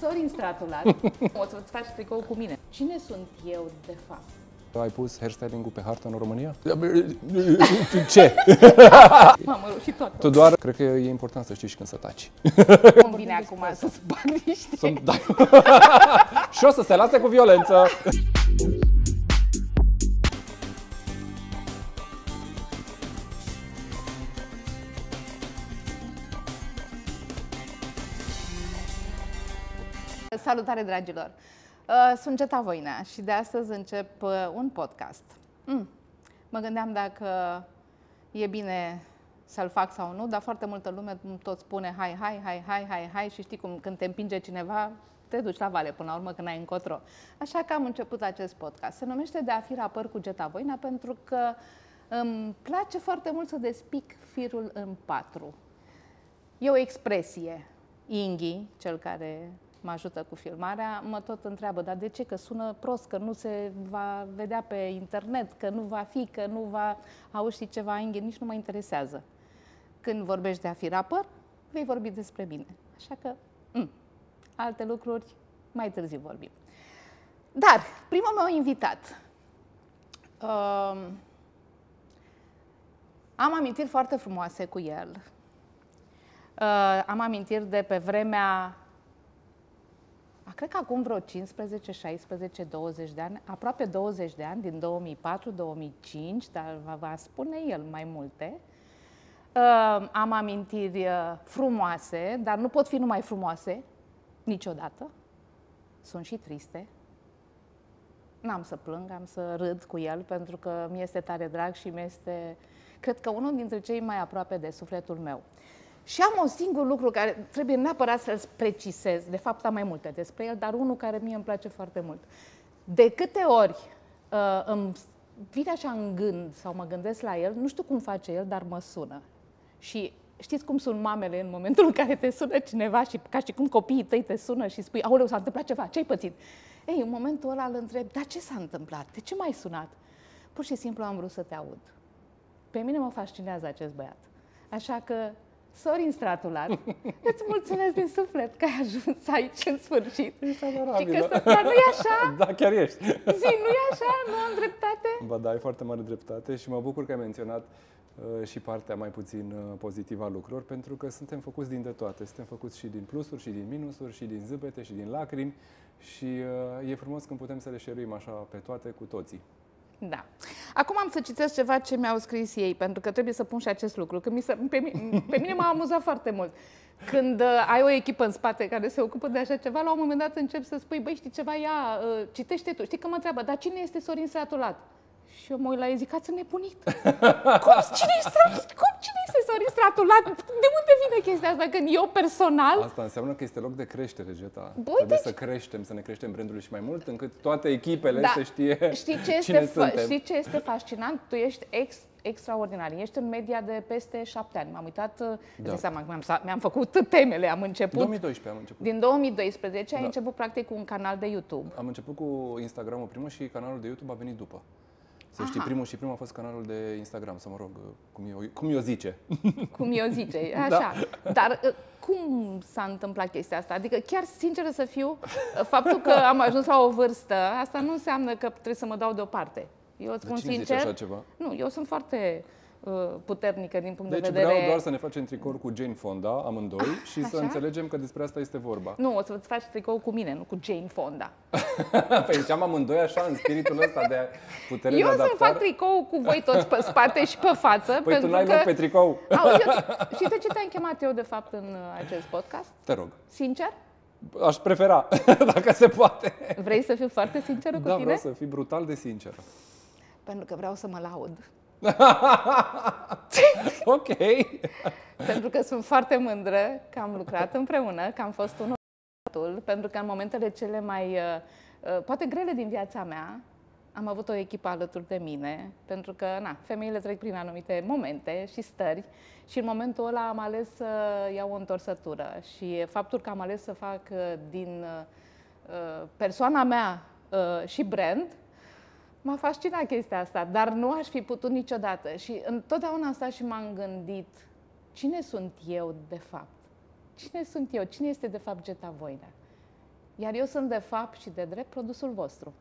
Sorin Stratulat, o să-ți faci tricou cu mine. Cine sunt eu, de fapt? Ai pus hairstyling-ul pe hartă în România? Ce? M-am rușit Tu doar, cred că e important să știi și când să taci. Cum vine acum să-ți bag niște... Să da. și o să se lase cu violență. Salutare, dragilor! Uh, sunt Geta Voinea și de astăzi încep uh, un podcast. Mm. Mă gândeam dacă e bine să-l fac sau nu, dar foarte multă lume tot spune hai, hai, hai, hai, hai, hai și știi cum când te împinge cineva, te duci la vale până la urmă când ai încotro. Așa că am început acest podcast. Se numește De a fi rapăr cu Geta Voina pentru că îmi place foarte mult să despic firul în patru. E o expresie. Inghi, cel care mă ajută cu filmarea, mă tot întreabă, dar de ce? Că sună prost, că nu se va vedea pe internet, că nu va fi, că nu va auzi ceva inghe, nici nu mă interesează. Când vorbești de a fi rapăr, vei vorbi despre mine. Așa că, m- alte lucruri, mai târziu vorbim. Dar, primul meu invitat, uh, am amintiri foarte frumoase cu el. Uh, am amintiri de pe vremea cred că acum vreo 15, 16, 20 de ani, aproape 20 de ani, din 2004-2005, dar va, va spune el mai multe. Uh, am amintiri uh, frumoase, dar nu pot fi numai frumoase, niciodată. Sunt și triste. N-am să plâng, am să râd cu el, pentru că mi este tare drag și mi este, cred că, unul dintre cei mai aproape de sufletul meu. Și am un singur lucru care trebuie neapărat să-l precisez. De fapt, am mai multe despre el, dar unul care mie îmi place foarte mult. De câte ori uh, îmi vine așa în gând sau mă gândesc la el, nu știu cum face el, dar mă sună. Și știți cum sunt mamele în momentul în care te sună cineva și ca și cum copiii tăi te sună și spui, aoleu, s-a întâmplat ceva, ce-ai pățit? Ei, în momentul ăla îl întreb, dar ce s-a întâmplat? De ce m-ai sunat? Pur și simplu am vrut să te aud. Pe mine mă fascinează acest băiat. Așa că Sorin Stratulat, îți mulțumesc din suflet că ai ajuns aici în sfârșit. Ești adorabilă. Și că, dar nu e așa? Da, chiar ești. Zi, nu e așa? Nu am dreptate? Ba da, ai foarte mare dreptate și mă bucur că ai menționat uh, și partea mai puțin uh, pozitivă a lucrurilor, pentru că suntem făcuți din de toate. Suntem făcuți și din plusuri, și din minusuri, și din zâmbete, și din lacrimi și uh, e frumos când putem să le șeruim așa pe toate cu toții. Da. Acum am să citesc ceva ce mi-au scris ei, pentru că trebuie să pun și acest lucru. Că mi se, pe, mine, pe mine m-a amuzat foarte mult. Când uh, ai o echipă în spate care se ocupă de așa ceva, la un moment dat încep să spui, băi, știi ceva, ia, uh, citește tu. Știi că mă întreabă, dar cine este Sorin Stratulat? Și eu mă uit la ei zic, ați nebunit? cum? Cine este, cum? Cine este Sorin Stratulat? De unde vine chestia asta? Când eu personal... Asta înseamnă că este loc de creștere, Geta. Băi, Trebuie deci... să creștem, să ne creștem brandul și mai mult, încât toate echipele da. să știe știi ce cine este suntem. Știi ce este fascinant? Tu ești ex extraordinar. Ești în media de peste șapte ani. M-am uitat, da. seama, mi-am, mi-am făcut temele, am început. 2012 am început. Din 2012 da. ai început practic cu un canal de YouTube. Am început cu Instagram-ul primul și canalul de YouTube a venit după. Să Aha. știi, primul și primul a fost canalul de Instagram, să mă rog, cum eu, cum eu zice. Cum eu zice, așa. Da. Dar uh, cum s-a întâmplat chestia asta? Adică, chiar sinceră să fiu, uh, faptul că am ajuns la o vârstă, asta nu înseamnă că trebuie să mă dau deoparte. Eu îți spun sincer. Zice așa ceva? Nu, eu sunt foarte Uh, puternică din punct deci de vedere... Deci vreau doar să ne facem tricouri cu Jane Fonda, amândoi, ah, și așa? să înțelegem că despre asta este vorba. Nu, o să-ți faci tricou cu mine, nu cu Jane Fonda. păi ziceam amândoi așa, în spiritul ăsta de putere Eu de să fac tricou cu voi toți pe spate și pe față. Păi tu n-ai că... loc pe tricou. Auzi, și de ce te-am chemat eu, de fapt, în uh, acest podcast? Te rog. Sincer? Aș prefera, dacă se poate. Vrei să fiu foarte sinceră da, cu tine? Da, vreau să fii brutal de sinceră. Pentru că vreau să mă laud. ok. pentru că sunt foarte mândră că am lucrat împreună, că am fost unul pentru că în momentele cele mai, uh, uh, poate grele din viața mea, am avut o echipă alături de mine, pentru că, na, femeile trec prin anumite momente și stări și în momentul ăla am ales să iau o întorsătură și faptul că am ales să fac uh, din persoana mea și brand, M-a fascinat chestia asta, dar nu aș fi putut niciodată. Și întotdeauna asta și m-am gândit, cine sunt eu de fapt? Cine sunt eu? Cine este de fapt Geta Voina? Iar eu sunt de fapt și de drept produsul vostru.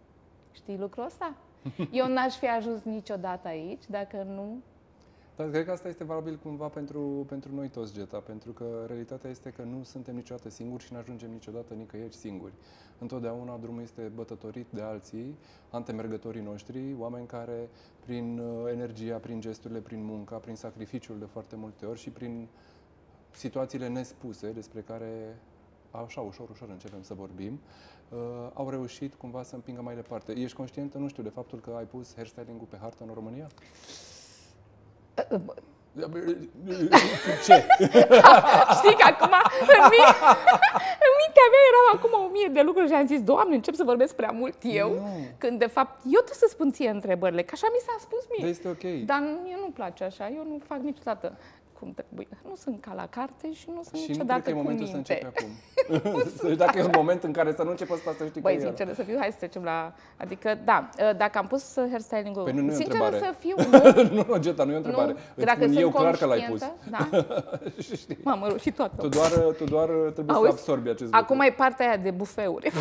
Știi lucrul ăsta? Eu n-aș fi ajuns niciodată aici dacă nu dar cred că asta este valabil cumva pentru, pentru noi toți, Geta, pentru că realitatea este că nu suntem niciodată singuri și nu ajungem niciodată nicăieri singuri. Întotdeauna drumul este bătătorit de alții, antemergătorii noștri, oameni care prin uh, energia, prin gesturile, prin munca, prin sacrificiul de foarte multe ori și prin situațiile nespuse despre care așa ușor, ușor începem să vorbim, uh, au reușit cumva să împingă mai departe. Ești conștientă, nu știu, de faptul că ai pus hairstyling-ul pe hartă în România? Ce? Știi că acum în, mine, în mintea mea erau acum o mie de lucruri și am zis, Doamne, încep să vorbesc prea mult eu, nu. când de fapt eu trebuie să spun ție întrebările, că așa mi s-a spus mie. Dar este ok. Dar eu nu-mi place așa, eu nu fac niciodată cum trebuie. Nu sunt ca la carte și nu sunt și niciodată nu cred că e momentul minte. să începe acum. Dacă e un moment în care să nu începe asta, să știi Băi, că sincer să fiu, hai să trecem la... Adică, da, dacă am pus hairstyling-ul... Păi nu, nu e sincer întrebare. să fiu... Nu, nu, Geta, nu e o întrebare. Nu, Îți dacă spun sunt eu clar că l-ai pus. Da? Știi? Mamă, și toată. Tu doar, tu doar trebuie Auzi? să absorbi acest Acum lucru. e partea aia de bufeuri.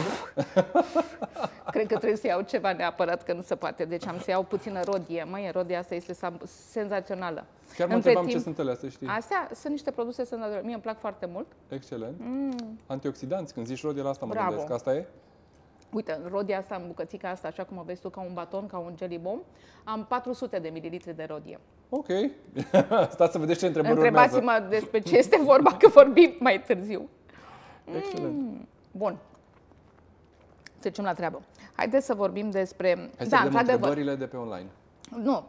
Cred că trebuie să iau ceva neapărat, că nu se poate. Deci am să iau puțină rodie. Măi, rodia asta este sam- senzațională. Chiar mă Între întrebam ce timp- sunt alea, să știi. Astea sunt niște produse senzaționale. Mie îmi plac foarte mult. Excelent. Antioxidanți, când zici rodie la asta mă Mm. Bravo. gândesc. Asta e? Uite, rodia asta, în bucățica asta, așa cum o vezi tu, ca un baton, ca un jelly bomb, am 400 de mililitri de rodie. Ok. Stați să vedeți ce întrebări Întrebați-mă urmează. despre ce este vorba, că vorbim mai târziu. Excelent. Bun. Trecem la treabă. Haideți să vorbim despre... Hai să da, vedem într-adevăr. întrebările de pe online. Nu.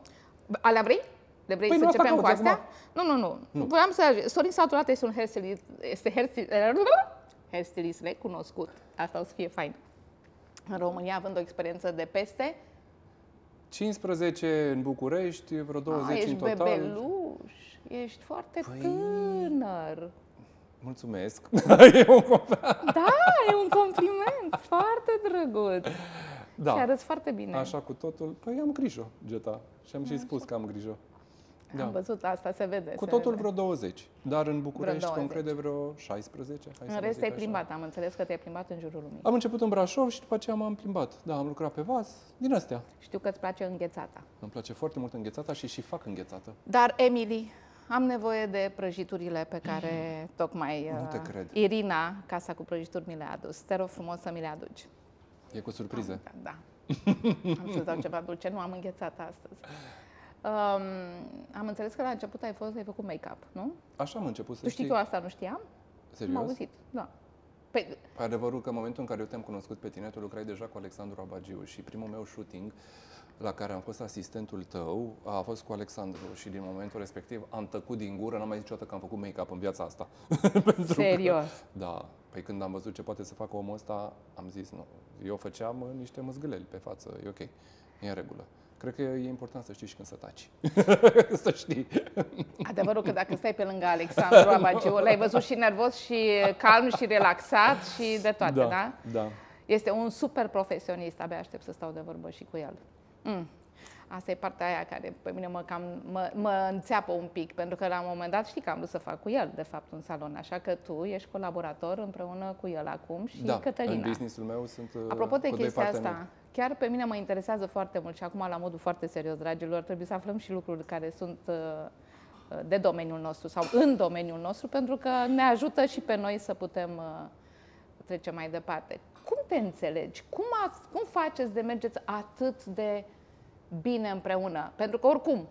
Alea vrei? Le vrei Păi să nu, asta începem cu cauți astea? Nu, nu, nu, nu. Voiam să... Sorin Saturat este un hairstylist, este hairstylist, hairstylist recunoscut. Asta o să fie fain. În România, având o experiență de peste, 15 în București, vreo 20 a, ești în total. bebeluș, ești foarte Păi- tânăr. Mulțumesc. e un comp- Da, e un compliment foarte drăguț. Și da. arăți foarte bine. Așa cu totul. Păi am grijă, Geta. Și am și spus că am grijă. Am Da. văzut asta, se vede. Cu se totul vede. vreo 20. Dar în București, 20. concret, de vreo 16. Hai În să rest zic te-ai așa. plimbat, am înțeles că te-ai plimbat în jurul lumii. Am început în Brașov și după aceea m-am plimbat. Da, am lucrat pe vas, din astea. Știu că îți place înghețata. Îmi place foarte mult înghețata și și fac înghețată. Dar, Emily, am nevoie de prăjiturile pe care tocmai Nu te uh, cred. Irina, casa cu prăjituri, mi le-a adus. Te rog frumos să mi le aduci. E cu surprize. Da, da. am să dau ceva dulce, nu am înghețat astăzi. Um, am înțeles că la început ai fost, ai făcut make-up, nu? Așa am început să Tu știi știi. că eu asta nu știam? Am Serios? auzit, da. Păi, Păi adevărul că în momentul în care eu te-am cunoscut pe tine, tu lucrai deja cu Alexandru Abagiu și primul meu shooting la care am fost asistentul tău a fost cu Alexandru și din momentul respectiv am tăcut din gură, n-am mai zis niciodată că am făcut make-up în viața asta. Pentru serios. Că, da, păi când am văzut ce poate să facă omul ăsta, am zis nu. Eu făceam uh, niște măzgăleli pe față, e ok, e în regulă. Cred că e important să știi și când să taci. să știi. Adevărul că dacă stai pe lângă Alexandru Abagiu, l-ai văzut și nervos și calm și relaxat și de toate, da? da? da. Este un super profesionist, abia aștept să stau de vorbă și cu el. Mm. Asta e partea aia care pe mine mă, cam, mă, mă înțeapă un pic, pentru că la un moment dat știi că am vrut să fac cu el, de fapt, un salon, așa că tu ești colaborator împreună cu el acum și Da, Cătălina. în businessul meu sunt uh, Apropo de cu doi chestia parteneri. asta, chiar pe mine mă interesează foarte mult și acum la modul foarte serios, dragilor, trebuie să aflăm și lucruri care sunt uh, de domeniul nostru sau în domeniul nostru, pentru că ne ajută și pe noi să putem uh, trece mai departe. Cum te înțelegi? Cum, ați, cum faceți de mergeți atât de bine împreună? Pentru că oricum,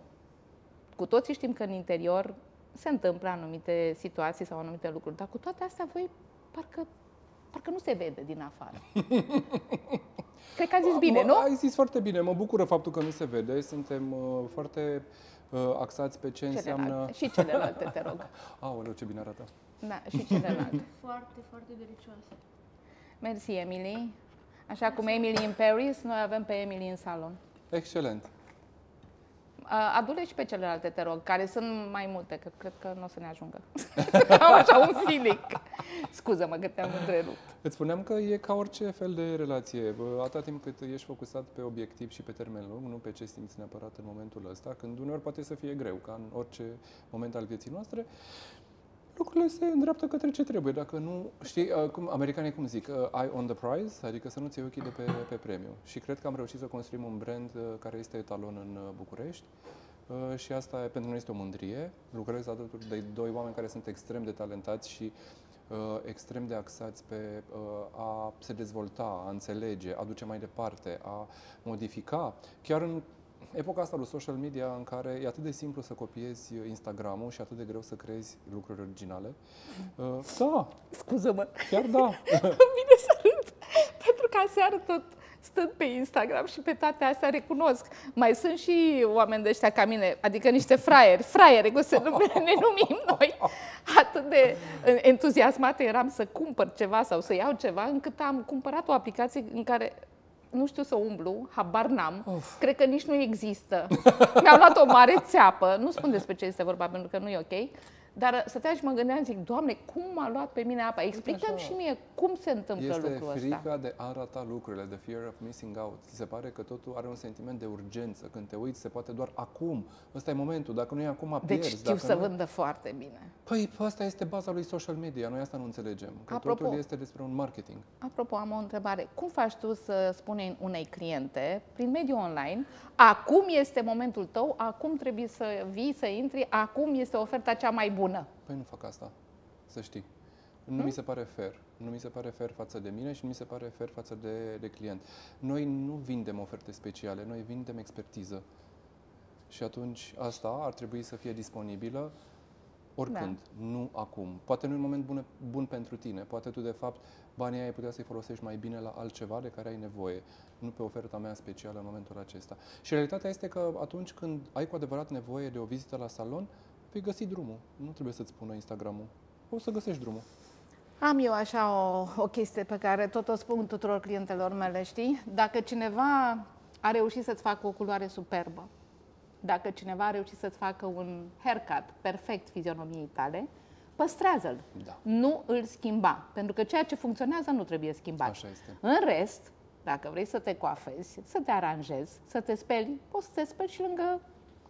cu toții știm că în interior se întâmplă anumite situații sau anumite lucruri, dar cu toate astea voi parcă, parcă nu se vede din afară. Cred că a zis bine, mă, nu? Ai zis foarte bine. Mă bucură faptul că nu se vede. Suntem uh, foarte uh, axați pe ce înseamnă... Celelalte. Și celelalte, te rog. Aoleu, ce bine arată. Da, și celelalte. Foarte, foarte delicioasă. Mersi, Emily. Așa cum Emily în Paris, noi avem pe Emily în salon. Excelent. A- Adu-le și pe celelalte, te rog, care sunt mai multe, că cred că nu o să ne ajungă. Am așa un feeling. Scuză-mă că te-am întrerupt. Îți spuneam că e ca orice fel de relație. Bă, Atâta timp cât ești focusat pe obiectiv și pe termen lung, nu pe ce simți neapărat în momentul ăsta, când uneori poate să fie greu, ca în orice moment al vieții noastre, lucrurile se îndreaptă către ce trebuie. Dacă nu, știi, uh, cum, americanii cum zic, uh, eye on the prize, adică să nu ți ochii de pe, pe premiu. Și cred că am reușit să construim un brand uh, care este etalon în uh, București. Uh, și asta pentru noi este o mândrie. Lucrez alături de doi oameni care sunt extrem de talentați și uh, extrem de axați pe uh, a se dezvolta, a înțelege, a duce mai departe, a modifica. Chiar în epoca asta lui social media în care e atât de simplu să copiezi Instagram-ul și atât de greu să creezi lucruri originale. Uh, da, Scuză-mă. chiar da. Bine să râd, pentru că aseară tot stând pe Instagram și pe toate astea recunosc. Mai sunt și oameni de ăștia ca mine, adică niște fraieri, fraiere, cum se nume, ne numim noi. Atât de entuziasmată eram să cumpăr ceva sau să iau ceva, încât am cumpărat o aplicație în care nu știu să umblu, habar n-am, Of. cred că nici nu există. Mi-am luat o mare țeapă, nu spun despre ce este vorba, pentru că nu e ok, dar stăteam și mă gândeam, zic, Doamne, cum m-a luat pe mine apa? Explicăm așa. și mie cum se întâmplă Este lucrul ăsta. frica de a rata lucrurile, the fear of missing out. Ți se pare că totul are un sentiment de urgență. Când te uiți, se poate doar acum. Ăsta e momentul. Dacă nu e acum, Deci pierzi. știu Dacă să nu... vândă foarte bine. Păi, asta este baza lui social media. Noi asta nu înțelegem. Că Apropo. totul este despre un marketing. Apropo, am o întrebare. Cum faci tu să spune unei cliente, prin mediul online, acum este momentul tău, acum trebuie să vii, să intri, acum este oferta cea mai bună? Păi nu fac asta, să știi. Hmm? Nu mi se pare fair. Nu mi se pare fair față de mine și nu mi se pare fair față de, de client. Noi nu vindem oferte speciale, noi vindem expertiză. Și atunci asta ar trebui să fie disponibilă oricând, da. nu acum. Poate nu e un moment bun, bun pentru tine. Poate tu, de fapt, banii ai putea să-i folosești mai bine la altceva de care ai nevoie, nu pe oferta mea specială în momentul acesta. Și realitatea este că atunci când ai cu adevărat nevoie de o vizită la salon, vei găsi drumul. Nu trebuie să-ți spună Instagramul. O să găsești drumul. Am eu așa o, o chestie pe care tot o spun tuturor clientelor mele, știi? Dacă cineva a reușit să-ți facă o culoare superbă, dacă cineva a reușit să-ți facă un haircut perfect fizionomiei tale, păstrează-l. Da. Nu îl schimba. Pentru că ceea ce funcționează nu trebuie schimbat. Așa este. În rest, dacă vrei să te coafezi, să te aranjezi, să te speli, poți să te speli și lângă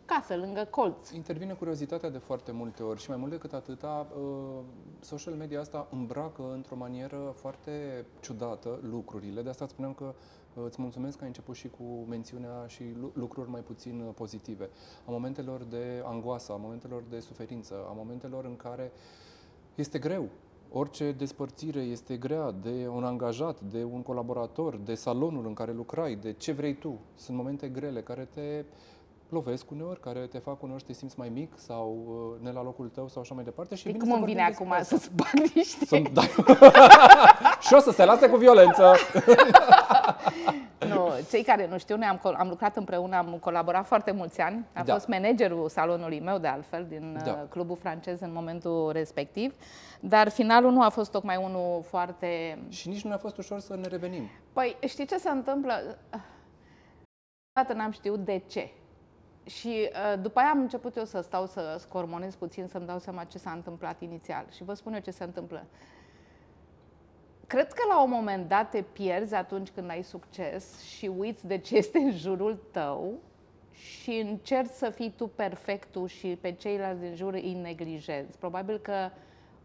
casă, lângă colț. Intervine curiozitatea de foarte multe ori și mai mult decât atâta, uh, social media asta îmbracă într-o manieră foarte ciudată lucrurile. De asta îți spuneam că uh, îți mulțumesc că ai început și cu mențiunea și lu- lucruri mai puțin uh, pozitive. A momentelor de angoasă, a momentelor de suferință, a momentelor în care este greu. Orice despărțire este grea de un angajat, de un colaborator, de salonul în care lucrai, de ce vrei tu. Sunt momente grele care te lovesc uneori, care te fac uneori să te simți mai mic sau uh, ne la locul tău sau așa mai departe. Și e Știi bine cum să îmi vine vorbim acum despre să-ți bag niște... asta. Sunt, da. și o să se lase cu violență. Nu, cei care nu știu, noi am, col- am lucrat împreună, am colaborat foarte mulți ani. A Da. fost managerul salonului meu, de altfel, din Da. da. clubul francez în momentul respectiv. Dar finalul nu a fost tocmai unul foarte... și nici nu a fost ușor să ne revenim. Păi, știi ce se întâmplă? Niciodată n-am știut de ce. Și uh, după aia am început eu să stau să scormonez puțin, să-mi dau seama ce s-a întâmplat inițial. Și vă spun eu ce se întâmplă. Cred că la un moment dat te pierzi atunci când ai succes și uiți de ce este în jurul tău și încerci să fii tu perfectul și pe ceilalți din jur îi neglijezi. Probabil că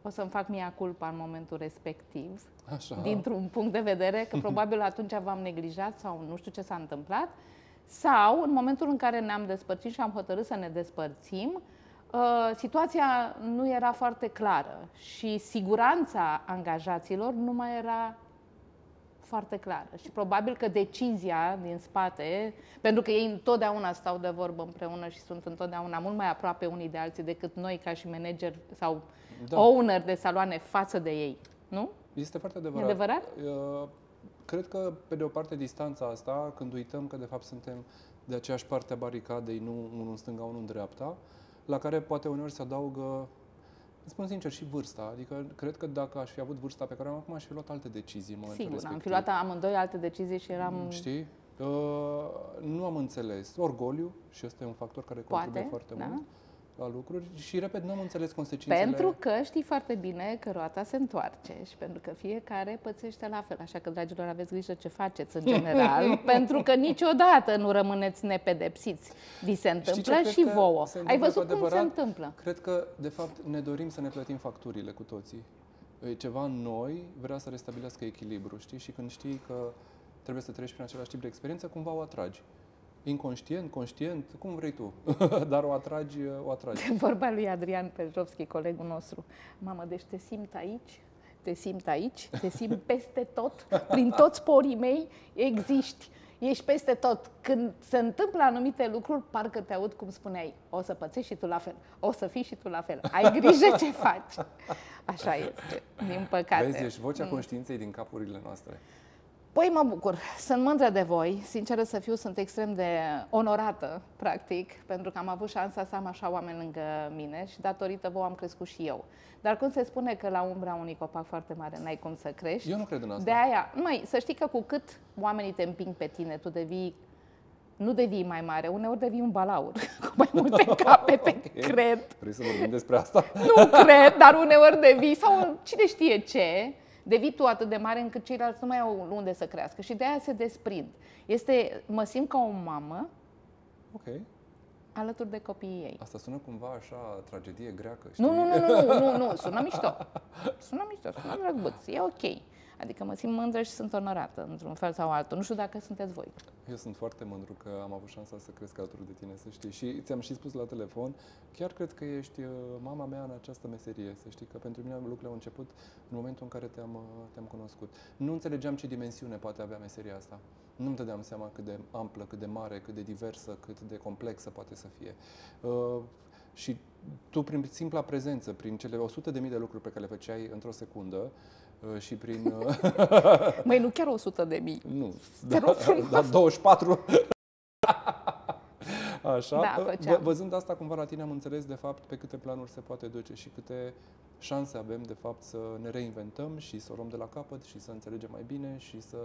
o să-mi fac mia culpa în momentul respectiv, Așa. dintr-un punct de vedere că probabil atunci v-am neglijat sau nu știu ce s-a întâmplat, sau în momentul în care ne-am despărțit și am hotărât să ne despărțim, uh, situația nu era foarte clară și siguranța angajaților nu mai era foarte clară. Și probabil că decizia din spate, pentru că ei întotdeauna stau de vorbă împreună și sunt întotdeauna mult mai aproape unii de alții decât noi ca și manager sau Da. da. owner de saloane față de ei, nu? Este foarte adevărat. E adevărat? Uh, Cred că, pe de o parte, distanța asta, când uităm că, de fapt, suntem de aceeași parte a baricadei, nu unul în stânga, unul în dreapta, la care poate uneori se adaugă, îți spun sincer, și vârsta. Adică, cred că dacă aș fi avut vârsta pe care o am acum, aș fi luat alte decizii în momentul Sigur, am respectiv. fi luat amândoi alte decizii și eram... Știi? Uh, nu am înțeles. Orgoliu, și ăsta e un factor care Poate, contribuie foarte da. mult. La lucruri și, repet, nu am înțeles consecințele. Pentru că știi foarte bine că roata se întoarce și pentru că fiecare pățește la fel. Așa că, dragilor, aveți grijă ce faceți în general, pentru că niciodată nu rămâneți nepedepsiți. Vi se întâmplă ce și cred că vouă. se Ai întâmplă văzut cu cum se adevărat? întâmplă? Cred că, de fapt, ne dorim să ne plătim facturile cu toții. E Ceva în noi vrea să restabilească echilibru, știi? Și când știi că trebuie să treci prin același tip de experiență, cumva o atragi. Inconștient, conștient, cum vrei tu, dar o atragi, o atragi. Vorba lui Adrian Pejovski, colegul nostru. Mamă, deci te simt aici, te simt aici, te simt peste tot, prin toți porii mei existi. Ești peste tot. Când se întâmplă anumite lucruri, parcă te aud cum spuneai, o să pățești și tu la fel, o să fii și tu la fel. Ai grijă ce faci. Așa este, din păcate. Vezi, ești vocea conștiinței din capurile noastre. Păi mă bucur, sunt mândră de voi, sinceră să fiu, sunt extrem de onorată, practic, pentru că am avut șansa să am așa oameni lângă mine și datorită vouă am crescut și eu. Dar cum se spune că la umbra unui copac foarte mare n-ai cum să crești, Eu nu cred în asta. de aia, măi, să știi că cu cât oamenii te împing pe tine, tu devii, nu devii mai mare, uneori devii un balaur, cu mai multe capete, Ok. cred. Vrei să vorbim despre asta? Nu cred, dar uneori devii, sau cine știe ce, devii tu atât de mare încât ceilalți nu mai au unde să crească și de aia se desprind. Este, mă simt ca o mamă Ok. alături de copiii ei. Asta sună cumva așa, tragedie greacă, știi? Nu, nu, nu, nu, nu, nu, nu, sună mișto. Sună mișto, sună drăguț, e ok. Adică mă simt mândră și sunt onorată, într-un fel sau altul. Nu știu dacă sunteți voi. Eu sunt foarte mândru că am avut șansa să cresc alături de tine, să știi. Și ți-am și spus la telefon, chiar cred că ești uh, mama mea în această meserie, să știi că pentru mine lucrurile au început în momentul în care te-am, uh, te-am cunoscut. Nu înțelegeam ce dimensiune poate avea meseria asta. Nu-mi dădeam seama cât de amplă, cât de mare, cât de diversă, cât de complexă poate să fie. Uh, și tu, prin simpla prezență, prin cele 100.000 de lucruri pe care le făceai într-o secundă uh, și prin... uh, Măi, nu chiar 100 de mii. nu, Te da, rog frumos. da, 24. Așa, Da, vă- făceam. văzând asta cumva la tine am înțeles de fapt pe câte planuri se poate duce și câte șanse avem de fapt să ne reinventăm și să o luăm de la capăt și să înțelegem mai bine și să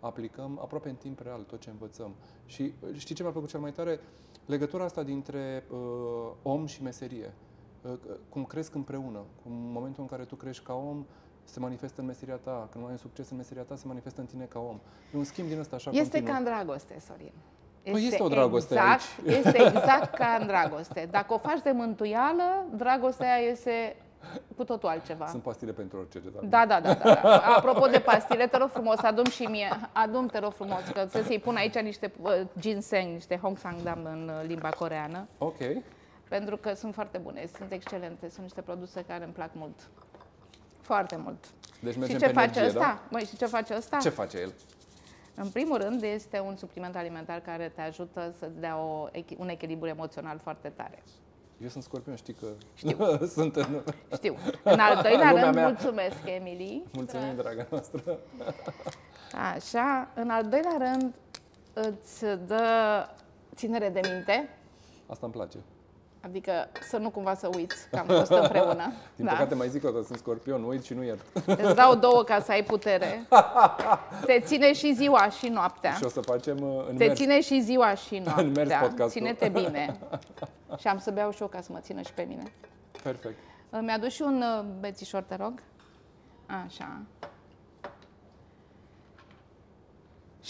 aplicăm aproape în timp real tot ce învățăm. Și uh, știi ce mi-a plăcut cel mai tare? Legătura asta dintre uh, om și meserie. Uh, cum cresc împreună. Cum în momentul în care tu crești ca om, se manifestă în meseria ta. Când mai ai succes în meseria ta, se manifestă în tine ca om. E un schimb din ăsta așa Este continuu. ca în dragoste, Sorin. Păi este o dragoste exact, aici. Este exact ca în dragoste. Dacă o faci de mântuială, dragostea aia este cu totul altceva. Sunt pastile pentru orice. Da. Da, da, da, da, da. Apropo de pastile, te rog frumos, adum și mie, adum, te rog frumos, că să să-i pun aici niște uh, ginseng, niște hong sang dam în uh, limba coreană, Ok. pentru că sunt foarte bune, sunt excelente, sunt niște produse care îmi plac mult. Foarte mult. Deci Și mergem ce pe face energie, ăsta? da? Măi, și ce face ăsta? Ce face el? În primul rând, este un supliment alimentar care te ajută să-ți dea o, echi- un echilibru emoțional foarte tare. Eu sunt scorpion, știi că Știu. sunt în... Știu. În al doilea Lumea rând, mea. mulțumesc, Emily. Mulțumim, draga noastră. Așa, în al doilea rând, îți dă ținere de minte, Asta îmi place. Adică să nu cumva să uiți că am fost împreună. Din da? păcate mai zic o dată, sunt scorpion, uit și nu iert. Îți dau două ca să ai putere. Te ține și ziua și noaptea. Și o să facem uh, în Te mers. ține și ziua și mers noaptea. podcastul. Ține-te bine. Și am să beau și eu ca să mă țină și pe mine. Perfect. Îmi aduci și un uh, bețișor, te rog? Așa.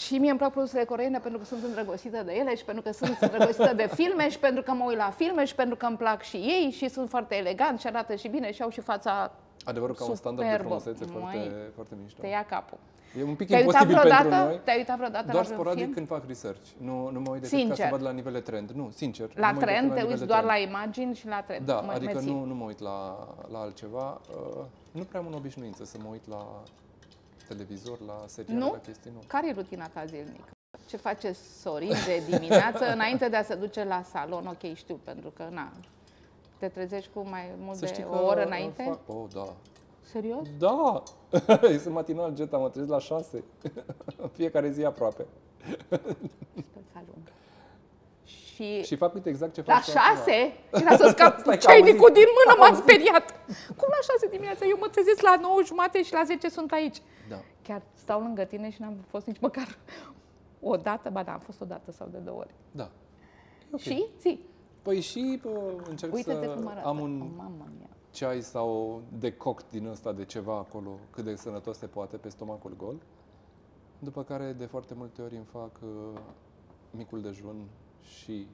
Și mie îmi plac produsele coreene pentru că sunt îndrăgostită de ele și pentru că sunt îndrăgostită de filme și pentru că mă uit la filme și pentru că îmi plac și ei și sunt foarte eleganți și arată și bine și au și fața Adevărul că au un standard de Superbă. frumusețe Măi, foarte, foarte mișto. te ia capul. E un pic Te-ai uitat imposibil pentru vreodată? noi. Te-ai uitat vreodată Doar la vreun sporadic film? când fac research. Nu, nu mă uit decât ca Sincer. să văd la nivel de trend. Nu, sincer. La nu mă uit trend, decât te nivel uiți de doar trend. la imagini și la trend. Da, Mă- adică mersi. nu, nu mă uit la, la altceva. Uh, nu prea am în obișnuință să mă uit la televizor, la seriale, Nu? la chestii, nu. Care e rutina ta zilnică? Ce face Sorin de dimineață înainte de a se duce la salon? Ok, știu, pentru că na, te trezești cu mai mult Să de știi că o oră înainte? Fac... Oh, da. Serios? Da! Eu sunt matinal Geta, mă trezesc la 6. Fiecare zi aproape. Sper să ajung. Și, Și fac uite exact ce la faci tu acum. șase era să scap Stai că ceainicul auzi. din mână, m-am speriat. Cum la șase dimineața? Eu mă trezesc la 9 jumate și la 10 sunt aici. Da. Chiar stau lângă tine și n-am fost nici măcar o dată, ba da, am fost o dată sau de două ori. Da. Ok. Și zi, Păi și pă, încerc Uite-te să cum arată. am un Oh, mamă mia. ceai sau decoct din ăsta de ceva acolo, cât de sănătos se poate, pe stomacul gol. După care, de foarte multe ori, îmi fac uh, micul dejun și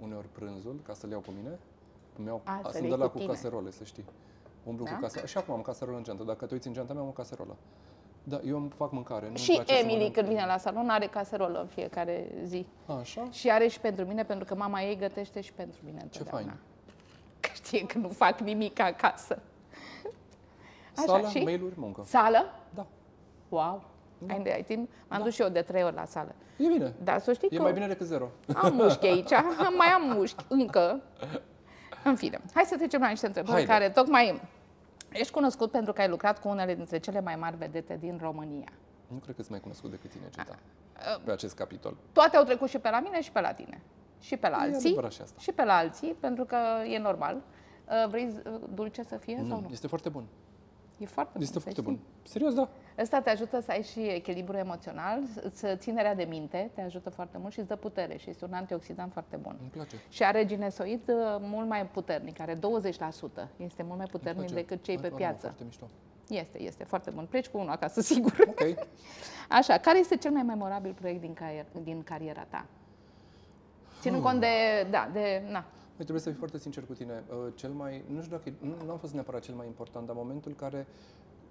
uneori prânzul, ca să-l iau cu mine. Îmi iau, A, să-l sunt iei de la cu cu tine. caserole, să știi. Umblu Da? cu caserole. Și acum am caserolă în geantă. Dacă te uiți în geanta mea, am o caserolă. Da, eu îmi fac mâncare. nu-mi Și place să Emily, mănânc- când vine la salon, are caserolă în fiecare zi. Așa? Și are și pentru mine, pentru că mama ei gătește și pentru mine întotdeauna. fain. Că știe că nu fac nimic acasă. Așa, Sală, și? mail-uri, muncă. Sală? Da. Wow! Ai, ai timp? M-am dus și eu de trei ori la sală. E bine. Dar să știi E că mai bine decât zero. am mușchi aici, mai am mușchi încă. În fine, hai să trecem la niște întrebări Haide. care tocmai... Ești cunoscut pentru că ai lucrat cu unele dintre cele mai mari vedete din România. Nu cred că sunt mai cunoscut decât tine, Gita, Ah, pe acest capitol. Toate au trecut și pe la mine și pe la tine. Și pe la E alții. adevărat și asta. Și pe la alții, pentru că e normal. Uh, Vrei uh, dulce să fie sau nu? Este foarte bun. E foarte bun. Este să foarte știi. bun. Serios, da. Ăsta te ajută să ai și echilibru emoțional, să ținerea de minte, te ajută foarte mult și îți dă putere și este un antioxidant foarte bun. Îmi place. Și are ginesoid uh, mult mai puternic, are 20%. Este mult mai Îmi puternic place. decât cei pe Aromă piață. Foarte mișto. Este, este foarte bun. Pleci cu unul acasă, sigur. Ok. Așa, care este cel mai memorabil proiect din, carier, din cariera ta? Ținând cont de, da, de, na, Mai trebuie să fiu foarte sincer cu tine. Uh, Cel mai, nu știu dacă, e- nu, nu a fost neapărat cel mai important, dar momentul care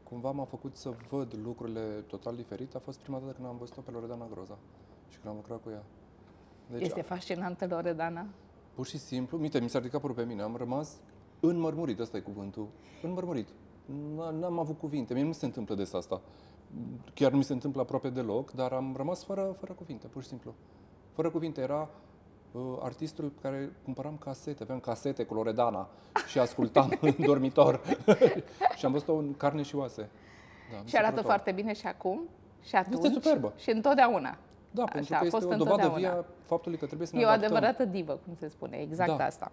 cumva m-a făcut să văd lucrurile total diferit a fost prima dată când am văzut-o pe Loredana Groza și când am lucrat cu ea. Deci, este fascinantă Loredana. pur și simplu, uite, mi s-a ridicat părul pe mine, am rămas înmărmurit, ăsta e cuvântul, înmărmurit. N- N-am avut cuvinte, mie nu mi se întâmplă des asta. Chiar nu mi se întâmplă aproape deloc, dar am rămas fără, fără cuvinte, pur și simplu. Fără cuvinte, era uh, artistul pe care cumpăram casete, aveam casete cu Loredana și ascultam în dormitor. și am văzut-o în carne și oase. Da, mi Și se arată pare foarte bine și acum, și atunci, Este superbă. și întotdeauna. Da, Așa, pentru a că este fost o dovadă întotdeauna. via faptului că trebuie să ne E o adaptăm. adevărată divă, cum se spune, exact Da. asta.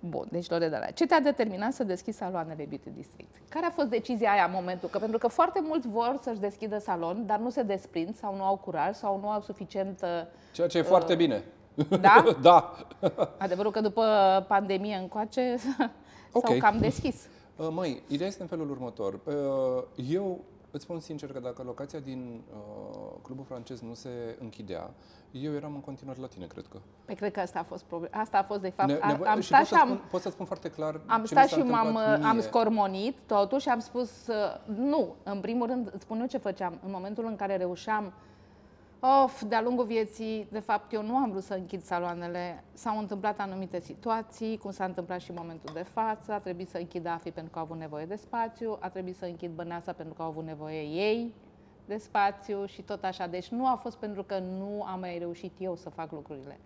Bun, deci Loredana, ce te-a determinat să deschizi saloanele Beauty District? Care a fost decizia aia în momentul? Că pentru că foarte mulți vor să-și deschidă salon, dar nu se desprind sau nu au curaj sau nu au suficient... Ceea ce e foarte bine. Da? da. Adevărul că după pandemie încoace Ok. s-au cam deschis. Uh, Măi, ideea este în felul următor. Uh, Eu îți spun sincer că dacă locația din uh, clubul francez nu se închidea, eu eram în continuare la tine, cred că. Păi cred că asta a fost problema. Asta a fost, de fapt, Ne- a- nevo- am și stat pot și să, am... spun, pot să spun foarte clar Am ce stat mi s-a și m-am, întâmplat am mie. scormonit totuși am spus uh, nu. În primul rând, îți spun eu ce făceam. În momentul în care reușeam, of, de-a lungul vieții, de fapt, eu nu am vrut să închid saloanele. S-au întâmplat anumite situații, cum s-a întâmplat și în momentul de față. A trebuit să închid AFI pentru că au avut nevoie de spațiu, a trebuit să închid Băneasa pentru că au avut nevoie ei de spațiu și tot așa. Deci nu a fost pentru că nu am mai reușit eu să fac lucrurile.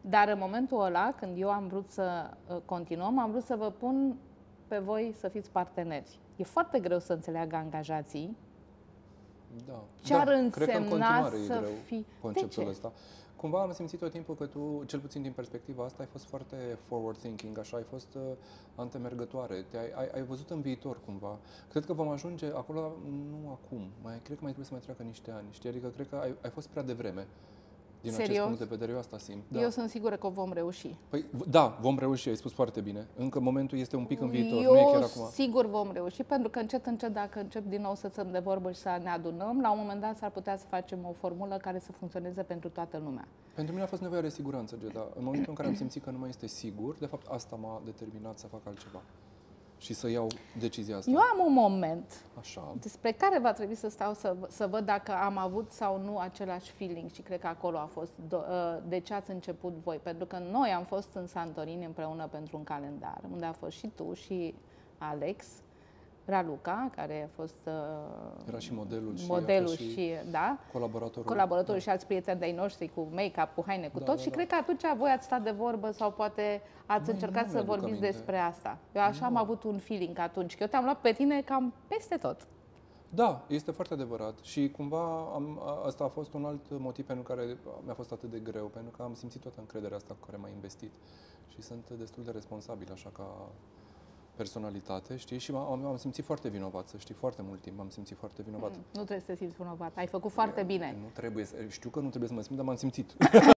Dar în momentul ăla, când eu am vrut să uh, continuăm, am vrut să vă pun pe voi să fiți parteneri. E foarte greu să înțeleagă angajații Da. Ce ar da, cred că în însemna continuare să e greu fii- conceptul De ce? ăsta. Cumva am simțit tot timpul că tu, cel puțin din perspectiva asta, ai fost foarte forward thinking, așa, ai fost uh, antemergătoare, te-ai, ai, ai văzut în viitor cumva. Cred că vom ajunge acolo, nu acum, mai, cred că mai trebuie să mai treacă niște ani, știi? Adică cred că ai, ai fost prea devreme. Din acest Serios? punct de vedere, eu asta simt. Da. Eu sunt sigură că vom reuși. Păi, v- da, vom reuși, ai spus foarte bine. Încă momentul este un pic în viitor, Eu nu e chiar acum. sigur vom reuși, pentru că încet, încet, dacă încep din nou să stăm de vorbă și să ne adunăm, la un moment dat s-ar putea să facem o formulă care să funcționeze pentru toată lumea. Pentru mine a fost nevoie de siguranță, Geda. În momentul în care am simțit că nu mai este sigur, de fapt asta m-a determinat să fac altceva. Și să iau decizia asta. Eu am un moment Așa. despre care va trebui să stau să, să văd dacă am avut sau nu același feeling și cred că acolo a fost do- uh, de ce ați început voi. Pentru că noi am fost în Santorini împreună pentru un calendar, unde a fost și tu și Alex, Raluca, care a fost uh, Era și modelul și a modelul fost și, și da, colaboratorul. colaboratorii și alți prieteni de-ai noștri cu make-up, cu haine, cu Da, tot da, și da. cred că atunci voi ați stat de vorbă sau poate ați Măi, încercat nu să mi-aduc vorbiți aminte. despre asta. Eu așa am avut un feeling atunci, că eu te-am luat pe tine cam peste tot. Da, este foarte adevărat. Și cumva am, a- asta a fost un alt motiv pentru care mi-a fost atât de greu, pentru că am simțit toată încrederea asta cu care m-ai investit. Și sunt destul de responsabil, așa ca personalitate, știi? Și m-am, am simțit foarte vinovat, să știi, foarte mult timp am simțit foarte vinovat. Mm, Nu trebuie să te simți vinovat. Ai făcut foarte bine. Nu trebuie să, știu că nu trebuie să mă simt, dar m-am simțit.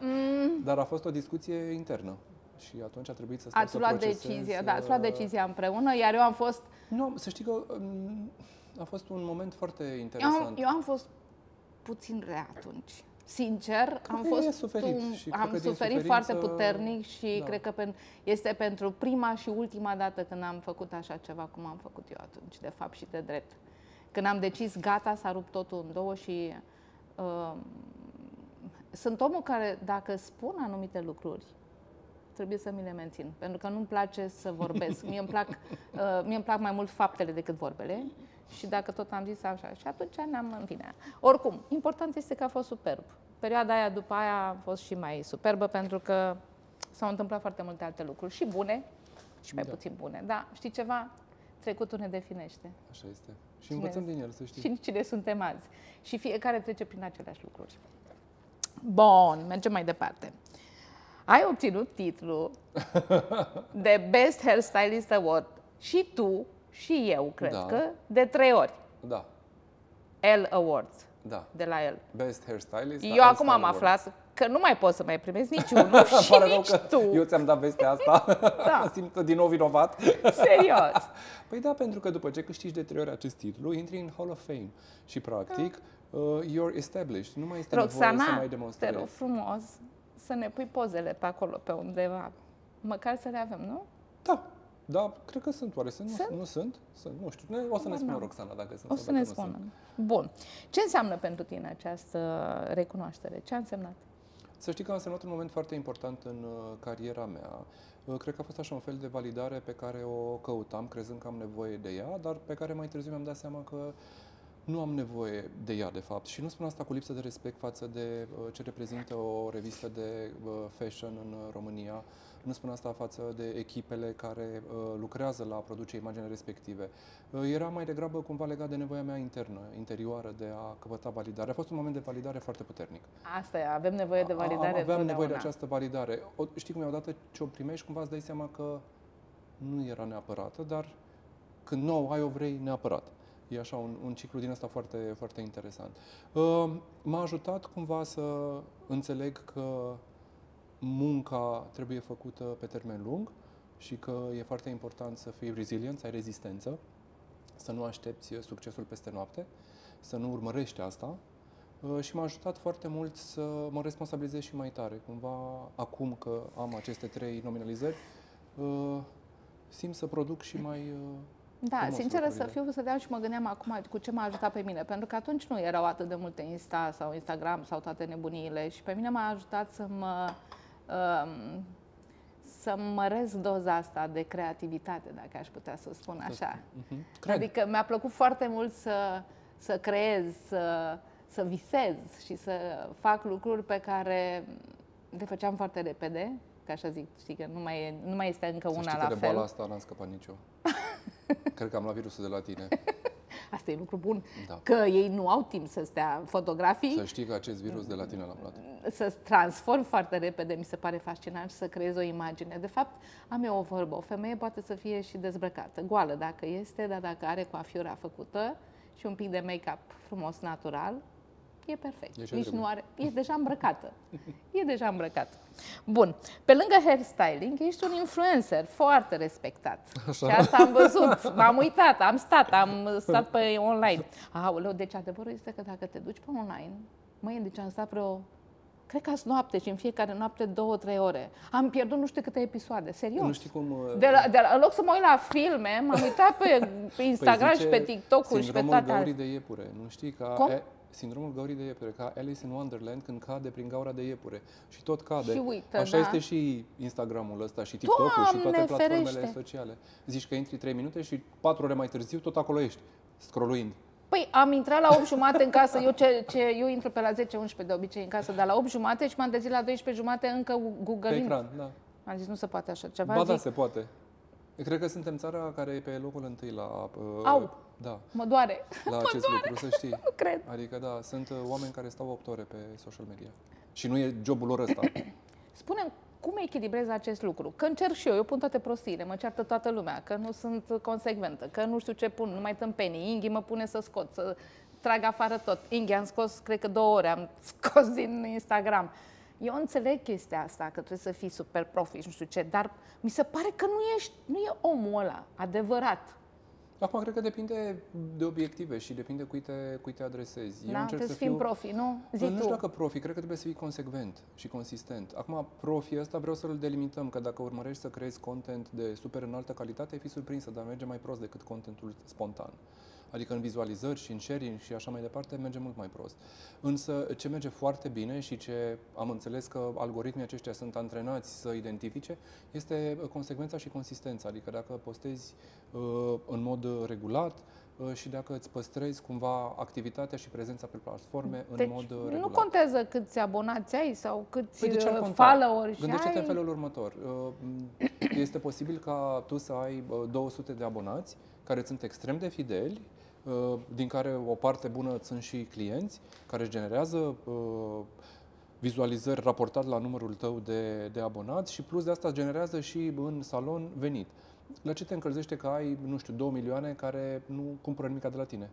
Mm, Dar a fost o discuție internă. și atunci a trebuit să stau Ați să luat procesez, decizia, da, ați luat uh, decizia împreună, iar eu am fost, Nu, să știi că um, a fost un moment foarte eu am, interesant. eu am fost puțin rea atunci. Sincer, am că fost e suferit un, și cred am că din suferit foarte suferință- puternic și da. cred că pen, este pentru prima și ultima dată când am făcut așa ceva cum am făcut eu atunci, de fapt și de drept. Când am decis, gata, s-a rupt totul în două și uh, sunt omul care, dacă spun anumite lucruri, trebuie să mi le mențin, pentru că nu-mi place să vorbesc. Mie îmi plac, uh, mie îmi plac mai mult faptele decât vorbele și dacă tot am zis așa, și atunci ne-am în fine. Oricum, important este că a fost superb. Perioada aia după aia a fost și mai superbă pentru că s-au întâmplat foarte multe alte lucruri și bune și mai Da. puțin bune. Da, știi ceva? Trecutul ne definește. Așa este. Și învățăm din el, să știi. Și cine suntem azi. Și fiecare trece prin aceleași lucruri. Bun, mergem mai departe. Ai obținut titlul de Best Hairstylist Award și tu și eu, cred Da. că, de trei ori. Da, L Awards da. de la el. Best hairstylist. Eu Al acum am Star Wars. aflat că nu mai pot să mai primesc niciunul Îmi și pare rău nici că tu. eu ți-am dat vestea asta. Da. Mă simt din nou vinovat. Serios. Păi da, pentru că după ce câștigi de trei ori acest titlu, intri în Hall of Fame și practic uh, you're established. Nu mai este nevoie să Roxana, mai te demonstrezi. rog frumos să ne pui pozele pe acolo, pe undeva. Măcar să le avem, nu? Da, da, cred că sunt. Oare sunt? Sunt? Nu, nu sunt? Sunt, nu știu. Ne- O să ne spună n-am. Roxana dacă sunt O sau să dacă ne nu sunt. spună. Bun. Ce înseamnă pentru tine această recunoaștere? Ce a însemnat? Să știi că a însemnat un moment foarte important în uh, cariera mea. Uh, Cred că a fost așa un fel de validare pe care o căutam, crezând că am nevoie de ea, dar pe care mai târziu mi-am dat seama că nu am nevoie de ea, de fapt. Și nu spun asta cu lipsă de respect față de uh, ce reprezintă o revistă de uh, fashion în uh, România. Nu spun asta față de echipele care uh, lucrează la a produce imaginele respective. Uh, era mai degrabă cumva legat de nevoia mea internă, interioară, de a căpăta validare. A fost un moment de validare foarte puternic. Asta e, avem nevoie de validare Am, aveam nevoie de întotdeauna. această validare. O, știi cum e, odată ce o primești, cumva îți dai seama că nu era neapărată, dar când nu o ai, o vrei neapărat. E așa un, un ciclu din asta foarte, foarte interesant. Uh, M-a ajutat cumva să înțeleg că munca trebuie făcută pe termen lung și că e foarte important să fii rezilient, să ai rezistență, să nu aștepți succesul peste noapte, să nu urmărești asta Uh, și m-a ajutat foarte mult să mă responsabilizez și mai tare. Cumva, acum că am aceste trei nominalizări, uh, simt să produc și mai... uh, Da, frumos sinceră să lucrurile. fiu, să deam și mă gândeam acum cu ce m-a ajutat pe mine, pentru că atunci nu erau atât de multe Insta sau Instagram sau toate nebuniile și pe mine m-a ajutat să mă um, să măresc doza asta de creativitate, dacă aș putea să o spun așa. Mhm. Cred. Adică mi-a plăcut foarte mult să, să creez, să, să visez și să fac lucruri pe care le făceam foarte repede, că așa zic, știi că nu mai, e, nu mai este încă Să una știi la că de fel. boala asta n-am scăpat nici eu. Cred că am luat virusul de la tine. Asta e lucru bun. Da. Că ei nu au timp să stea fotografii, Să știi că acest virus de la tine l-am luat. să transform foarte repede, mi se pare fascinant și să creez o imagine. De fapt, am eu o vorbă, o femeie poate să fie și dezbrăcată, goală dacă este, dar dacă are coafiura făcută și un pic de make-up frumos, natural, e perfect. E ce Nici trebuie. nu are, e deja îmbrăcată. E deja îmbrăcată. Bun. Pe lângă hairstyling, ești un influencer foarte respectat. Așa. Și asta am văzut. M-am uitat, am stat, am stat pe online. Aoleu, deci adevărul este că dacă te duci pe online, măi, deci am stat vreo Cred că azi noapte și în fiecare noapte două, trei ore. Am pierdut nu știu câte episoade, serios. Nu știi cum... uh, De la, de la, în loc să mă uit la filme, m-am uitat pe, pe Instagram păi și zice pe TikTok-uri și pe Sindromul toate găurii alea. de iepure. Nu știi ca... Cum? E, sindromul găurii de iepure, ca Alice in Wonderland când cade prin gaura de iepure. Și tot cade. Și uită, Așa da. este și Instagramul ăsta și TikTok-ul și toate Doamne platformele ferește! sociale. Zici că intri 3 minute și 4 ore mai târziu tot acolo ești, scrolluind. Păi am intrat la 8 jumate în casă, eu, ce, ce, eu intru pe la 10-11 de obicei în casă, dar la 8 jumate și m-am trezit la 12 jumate încă Pe googling. ecran, da. Am zis, nu se poate așa ceva. Ba da, zic, se poate. Eu cred că suntem țara care e pe locul întâi la... Uh, Au. Da, mă doare. la acest lucru, să știi. Nu cred. Adică da, sunt uh, oameni care stau 8 ore pe social media. Și nu e jobul lor ăsta. spune cum echilibrezi acest lucru? Că încerc și eu, eu pun toate prostiile, mă ceartă toată lumea, că nu sunt consecventă, că nu știu ce pun, nu mai tâmpenii. Inghi mă pune să scot, să trag afară tot. Inghi am scos, cred că două ore am scos din Instagram. Eu înțeleg chestia asta, că trebuie să fii super profi și nu știu ce, dar mi se pare că nu, ești, nu e omul ăla adevărat. Acum, cred că depinde de obiective și depinde cui te, cui te adresezi. Da, trebuie să fim profi, nu? Zi nu tu. știu dacă profi, cred că trebuie să fii consecvent și consistent. Acum, profi ăsta vreau să-l delimităm, că dacă urmărești să creezi content de super înaltă calitate, ai fi surprinsă, dar merge mai prost decât contentul spontan. Adică în vizualizări și în sharing și așa mai departe merge mult mai prost. Însă ce merge foarte bine și ce am înțeles că algoritmii aceștia sunt antrenați să identifice este uh, consecvența și consistența. Adică dacă postezi uh, în mod regulat, uh, și dacă îți păstrezi cumva activitatea și prezența pe platforme deci, în mod regulat. nu contează câți abonați ai sau câți Păi de ce ar uh, conta? followers Gândește-te ai. în felul următor. Uh, Este posibil ca tu să ai uh, 200 de abonați care sunt extrem de fideli, uh, din care o parte bună sunt și clienți, care își generează uh, vizualizări raportat la numărul tău de, de abonați și plus de asta generează și în salon venit. La ce te încălzește că ai, nu știu, 2 milioane care nu cumpără nimic de la tine?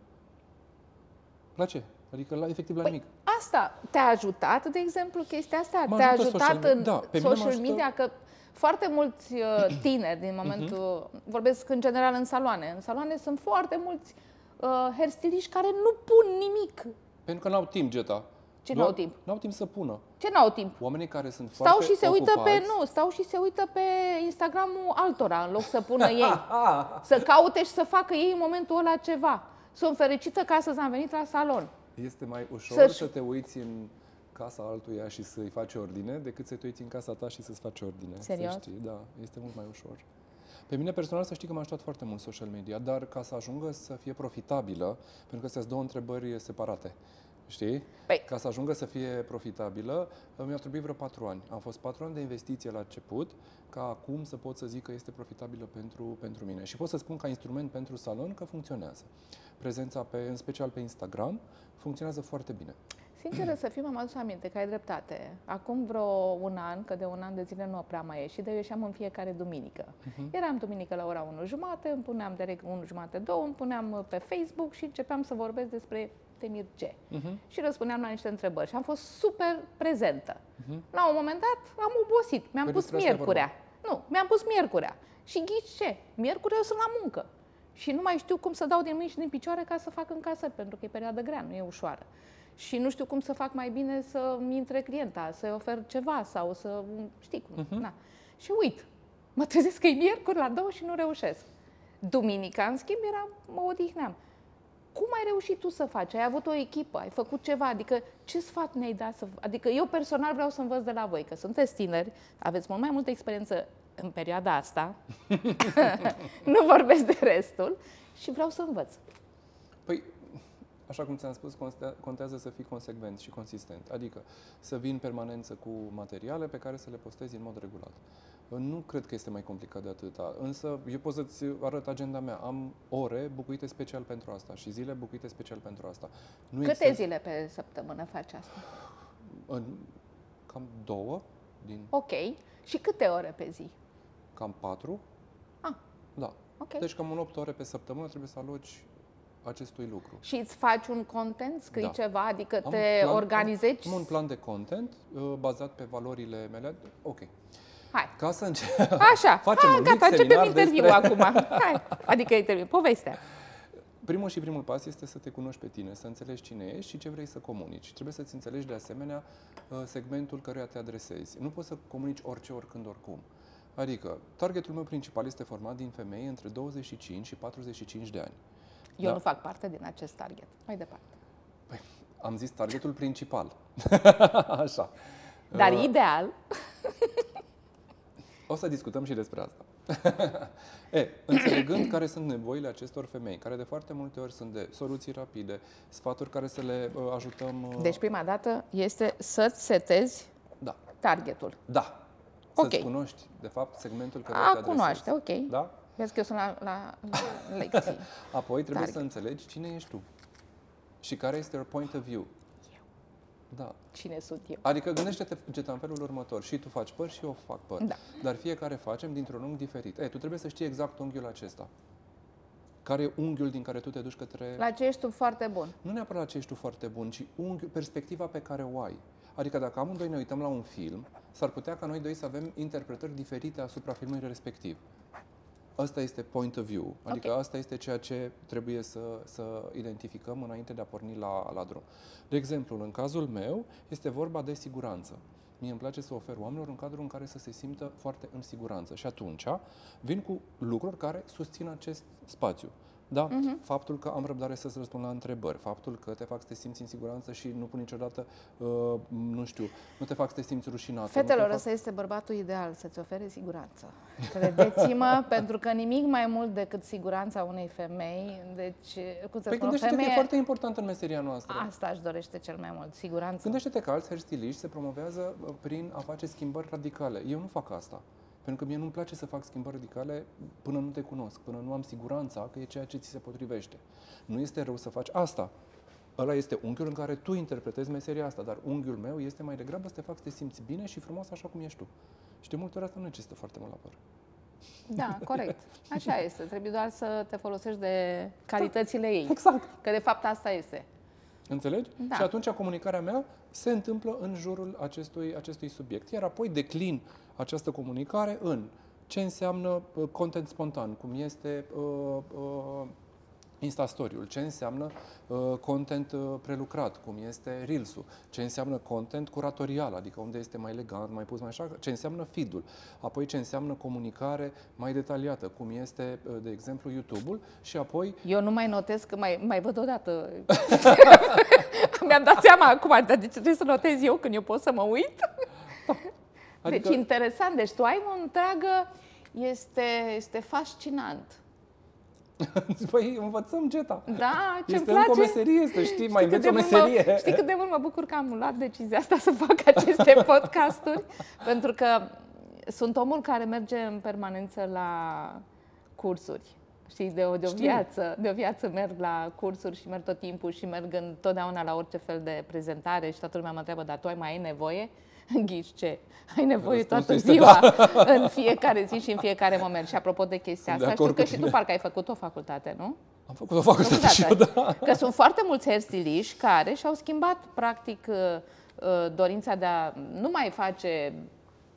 La ce? Adică la, efectiv la Păi, nimic. Asta te-a ajutat, de exemplu, chestia asta? M-a Te-a ajutat ajutat social în media. Da, pe mine mă social ajută- media? Că foarte mulți uh, tineri din momentul, Mhm. vorbesc în general în saloane, în saloane sunt foarte mulți uh, hairstyliști care nu pun nimic. Pentru că n-au timp, Geta. Ce Doar- n-au timp? N-au timp să pună. Ce n-au timp? Oamenii care sunt Stau foarte și se uită pe, ocupați, nu, stau și se uită pe Instagramul altora în loc să pună ei. să caute și să facă ei în momentul ăla ceva. Sunt fericită că astăzi am venit la salon. Este mai ușor Să-și- să te uiți în casa altuia și să-i faci ordine decât să te uiți în casa ta și să-ți faci ordine. Serios? Să știi, da, este mult mai ușor. Pe mine personal să știi că m-a ajutat foarte mult social media, dar ca să ajungă să fie profitabilă, pentru că astea sunt două întrebări separate. Știi? Păi- Ca să ajungă să fie profitabilă, mi-a trebuit vreo patru ani. Am fost patru ani de investiție la început, ca acum să pot să zic că este profitabilă pentru, pentru mine. Și pot să spun ca instrument pentru salon că funcționează. Prezența, pe, în special pe Instagram, funcționează foarte bine. Sinceră să fiu, m-am adus aminte că ai dreptate. Acum vreo un an, că de un an de zile nu prea mai ieșit, dar eu ieșeam în fiecare duminică. Mhm. Eram duminică la ora 1 jumate, îmi puneam direct 1 jumate, 2, îmi puneam uh, pe Facebook și începeam să vorbesc despre Temir G. Mhm. Și răspundeam la niște întrebări și am fost super prezentă. Mhm. La un moment dat am obosit, mi-am Păi pus despre asta e miercurea. Nu, mi-am pus miercurea. Și ghici ce? Miercurea eu sunt la muncă. Și nu mai știu cum să dau din mâini și din picioare ca să fac încasări, pentru că e perioadă grea, nu e ușoară. Și nu știu cum să fac mai bine să-mi intre clienta, să-i ofer ceva sau să... știi cum, Mhm. na. Și uit, mă trezesc că e miercuri la două și nu reușesc. Duminica, în schimb, era, mă odihneam. Cum ai reușit tu să faci? Ai avut o echipă, ai făcut ceva, adică ce sfat ne-ai dat să... Adică eu personal vreau să învăț de la voi, că sunteți tineri, aveți mult mai multă experiență în perioada asta, nu vorbesc de restul, și vreau să învăț. Păi, așa cum ți-am spus, constea- contează să fii consecvent și consistent. Adică să vii în permanență cu materiale pe care să le postezi în mod regulat. Nu cred că este mai complicat de atâta, însă eu pot să-ți arăt agenda mea. Am ore bucuite special pentru asta și zile bucuite special pentru asta. Nu Câte există- zile pe săptămână faci asta? În cam două din Ok. Și câte ore pe zi? cam patru. Ah. Da. Ok. Deci cam în 8 ore pe săptămână trebuie să aloci acestui lucru. Și îți faci un content, scrii Da. ceva, adică Am te un plan- organizezi? Am, am un plan de content uh, bazat pe valorile mele. Ok. Hai. Ca să încep. Așa, Facem ah, un gata, mic începem seminar interviul despre- acum. Hai, adică interviu, povestea. Primul și primul pas este să te cunoști pe tine, să înțelegi cine ești și ce vrei să comunici. Trebuie să-ți înțelegi de asemenea uh, segmentul căruia te adresezi. Nu poți să comunici orice, oricând, oricum. Adică, targetul meu principal este format din femei între 25 și 45 de ani. Eu Da. nu fac parte din acest target. Mai departe. Păi, am zis targetul principal. Așa. Dar Uh, ideal, O să discutăm și despre asta. e, înțelegând care sunt nevoile acestor femei, care de foarte multe ori sunt de soluții rapide, sfaturi care să le uh, ajutăm... Uh, deci prima dată este să-ți setezi Da. targetul. Da. Ok. Să-ți cunoști, de fapt, segmentul care te A adresezi. cunoaște, ok. Da? Vezi că eu sunt la, la, la lecții. Apoi trebuie Target. să înțelegi cine ești tu și care este your point of view. Da. Cine sunt eu? Adică gândește-te Geta, în felul următor. Și tu faci păr și eu fac păr. Da. Dar fiecare facem dintr-un unghi diferit. E, tu trebuie să știi exact unghiul acesta. Care e unghiul din care tu te duci către... La ce ești tu foarte bun? Nu neapărat la ce ești tu foarte bun, ci unghiul, perspectiva pe care o ai. Adică dacă amândoi ne uităm la un film, s-ar putea ca noi doi să avem interpretări diferite asupra filmului respectiv. Asta este point of view, adică Ok. asta este ceea ce trebuie să, să identificăm înainte de a porni la, la drum. De exemplu, în cazul meu, este vorba de siguranță. Mie îmi place să ofer oamenilor un cadru în care să se simtă foarte în siguranță și atunci vin cu lucruri care susțin acest spațiu. Da? Mhm. Faptul că am răbdare să-ți răspund la întrebări, faptul că te fac să te simți în siguranță și nu pun niciodată, uh, nu știu, nu te fac să te simți rușinat. nu te Fetelor, fac- ăsta este bărbatul ideal, să-ți ofere siguranță. Credeți-mă, pentru că nimic mai mult decât siguranța unei femei, deci, cum să Păi spun, o gândește-te că femeie, e foarte important în meseria noastră. asta își dorește cel mai mult, siguranță. Gândește-te că alți hairstyliști se promovează uh, prin a face schimbări radicale. Eu nu fac asta. Pentru că mie nu-mi place să fac schimbări radicale până nu te cunosc, până nu am siguranța că e ceea ce ți se potrivește. Nu este rău să faci asta. Ăla este unghiul în care tu interpretezi meseria asta, dar unghiul meu este mai degrabă să te fac să te simți bine și frumos așa cum ești tu. Și de multe ori asta nu necesită foarte mult la păr. Da, corect. Așa este. Trebuie doar să te folosești de calitățile ei. Exact. Că de fapt asta este. Înțelegi? Da. Și atunci comunicarea mea se întâmplă în jurul acestui, acestui subiect. Iar apoi declin această comunicare în ce înseamnă uh, content spontan, cum este uh, uh, Instastoriul, ce înseamnă uh, content uh, prelucrat, cum este Reels-ul, ce înseamnă content curatorial, adică unde este mai elegant, mai pus mai așa, ce înseamnă feed-ul, apoi ce înseamnă comunicare mai detaliată, cum este, uh, de exemplu, YouTube-ul și apoi Eu nu mai notez că mai, mai văd odată. Mi-am dat seama acum, dar de ce trebuie să notez eu când eu pot să mă uit? Adică- Deci interesant, deci tu ai o întreagă, este, este fascinant. Păi învățăm Geta. Da, ce Este place. încă o meserie, să știi, mai Știi cât înveți o de mult meserie. Mă, știi cât de mult mă bucur că am luat decizia asta să fac aceste podcasturi? Pentru că sunt omul care merge în permanență la cursuri. Știi, de o, de, o Știu. viață, de o viață merg la cursuri și merg tot timpul și merg întotdeauna la orice fel de prezentare și toată lumea mă întreabă, dar tu ai mai ai nevoie? Ghici ce? Ai nevoie Răspunsul toată este ziua, în fiecare zi și în fiecare moment. Și apropo de chestia Sunt de asta, știu acord că cu și tu tine. parcă ai făcut o facultate, nu? Am făcut o facultate și eu, da. Că sunt foarte mulți hairstyliști care și-au schimbat, practic, uh, uh, dorința de a nu mai face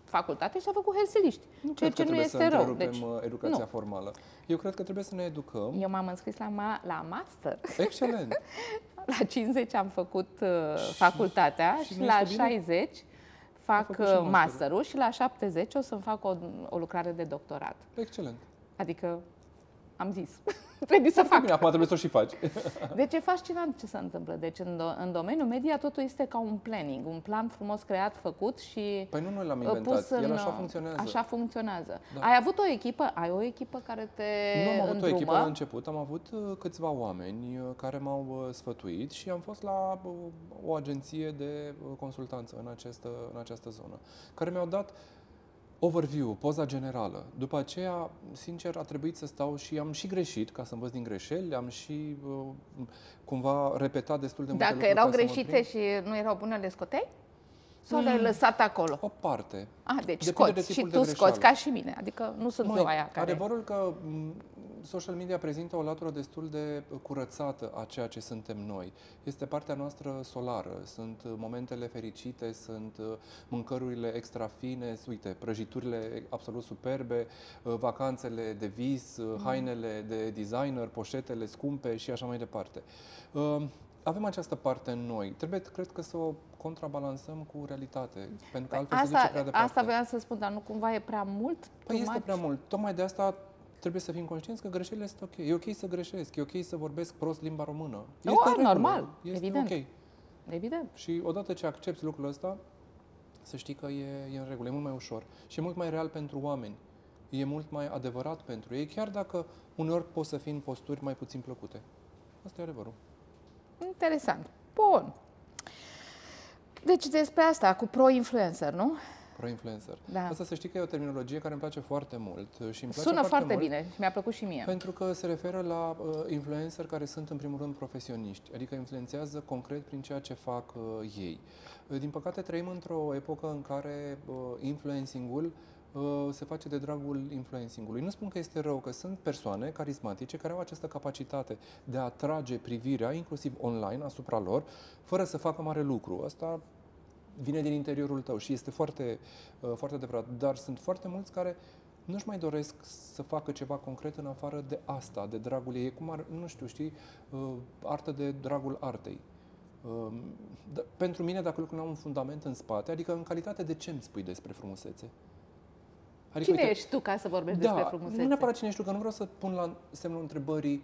facultate și a făcut hairstyliști. Nu ceea cred ce că nu trebuie este să rău. întrerupem Deci, uh, educația nu. formală. Eu cred că trebuie să ne educăm. Eu m-am înscris la, ma- la master. Excelent. La 50 am făcut uh, facultatea și și, nu la este bine? 60 fac făcut și uh, masterul. masterul și la 70 o să-mi fac o, o lucrare de doctorat. Excelent. Adică am zis, trebuie să fac. Bine, acum trebuie să o și faci. Deci e fascinant ce se întâmplă. Deci în, do- în domeniul media totul este ca un planning, un plan frumos creat, făcut și Păi nu noi l-am uh, inventat, pus în... el așa funcționează. Așa funcționează. Da. Ai avut o echipă, ai o echipă care te Nu am avut îndrumă? o echipă la început, am avut uh, câțiva oameni uh, care m-au uh, sfătuit și am fost la uh, o agenție de uh, consultanță în această, în această zonă, care mi-au dat overview, poza generală. După aceea, sincer, a trebuit să stau și am și greșit, ca să învăț din greșeli, am și uh, cumva repetat destul de multe Dacă lucruri erau ca să mă greșite prind. și nu erau bune, le scoteai? Sau le-ai lăsat acolo? O parte. Ah, deci Depinde de scoți și tipul de tu greșeală. scoți ca și mine. Adică nu sunt eu aia care... Adevărul că m, social media prezintă o latură destul de curățată a ceea ce suntem noi. Este partea noastră solară, sunt uh, momentele fericite, sunt uh, mâncărurile extra fine, uite, prăjiturile absolut superbe, uh, vacanțele de vis, Mm. uh, hainele de designer, poșetele scumpe și așa mai departe. Uh, Avem această parte în noi. Trebuie, cred că, să o contrabalansăm cu realitate, pentru că altfel se duce Asta, prea departe. asta voiam să spun, dar nu cumva e prea mult? Păi Too este much? prea mult. Tocmai de asta trebuie să fim conștienți că greșelile sunt ok. E ok să greșesc, e ok să vorbesc prost limba română. Este Oh, în regulă, normal, este evident. ok. Evident. Și odată ce accepti lucrul ăsta, să știi că e, e în regulă, e mult mai ușor. Și e mult mai real pentru oameni. E mult mai adevărat pentru ei, chiar dacă uneori poți să fii în posturi mai puțin plăcute. Asta e adevărul. Interesant. Bun. Deci despre asta, cu pro-influencer, nu? Pro-influencer. Da. Asta să știi că e o terminologie care îmi place foarte mult și îmi place Sună foarte mult bine și mi-a plăcut și mie. Pentru că se referă la uh, influencer care sunt în primul rând profesioniști, adică influențează concret prin ceea ce fac uh, ei. Uh, din păcate trăim într-o epocă în care uh, influencing-ul uh, se face de dragul influencing-ului. Nu spun că este rău, că sunt persoane carismatice care au această capacitate de a atrage privirea, inclusiv online, asupra lor, fără să facă mare lucru. Asta vine din interiorul tău și este foarte, uh, foarte adevărat. Dar sunt foarte mulți care nu-și mai doresc să facă ceva concret în afară de asta, de dragul ei. E cum ar, nu știu, știi, uh, artă de dragul artei. Uh, da, pentru mine, dacă lucrurile au un fundament în spate, adică în calitate de ce îmi spui despre frumusețe? Adică, cine uite, ești tu ca să vorbești da, despre frumusețe? Nu neapărat cine ești tu, că nu vreau să pun la semnul întrebării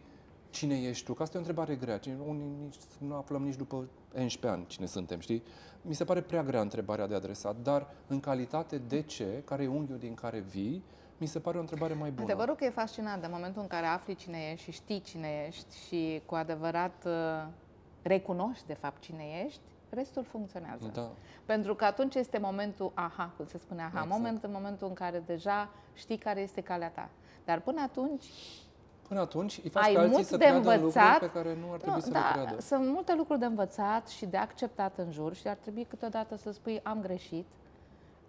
cine ești tu, că asta e o întrebare grea. Unii nici, nu aflăm nici după 11 ani cine suntem, știi? Mi se pare prea grea întrebarea de adresat, dar în calitate de ce, care e unghiul din care vii, mi se pare o întrebare mai bună. Adevărul că e fascinant de momentul în care afli cine ești și știi cine ești și cu adevărat uh, recunoști de fapt cine ești, restul funcționează. Da. Pentru că atunci este momentul aha, cum se spune aha, exact. moment în momentul în care deja știi care este calea ta. Dar până atunci Până atunci îi faci ai alții să de învățat, pe care nu ar trebui nu, să da, le creadă. Sunt multe lucruri de învățat și de acceptat în jur și ar trebui câteodată să spui am greșit,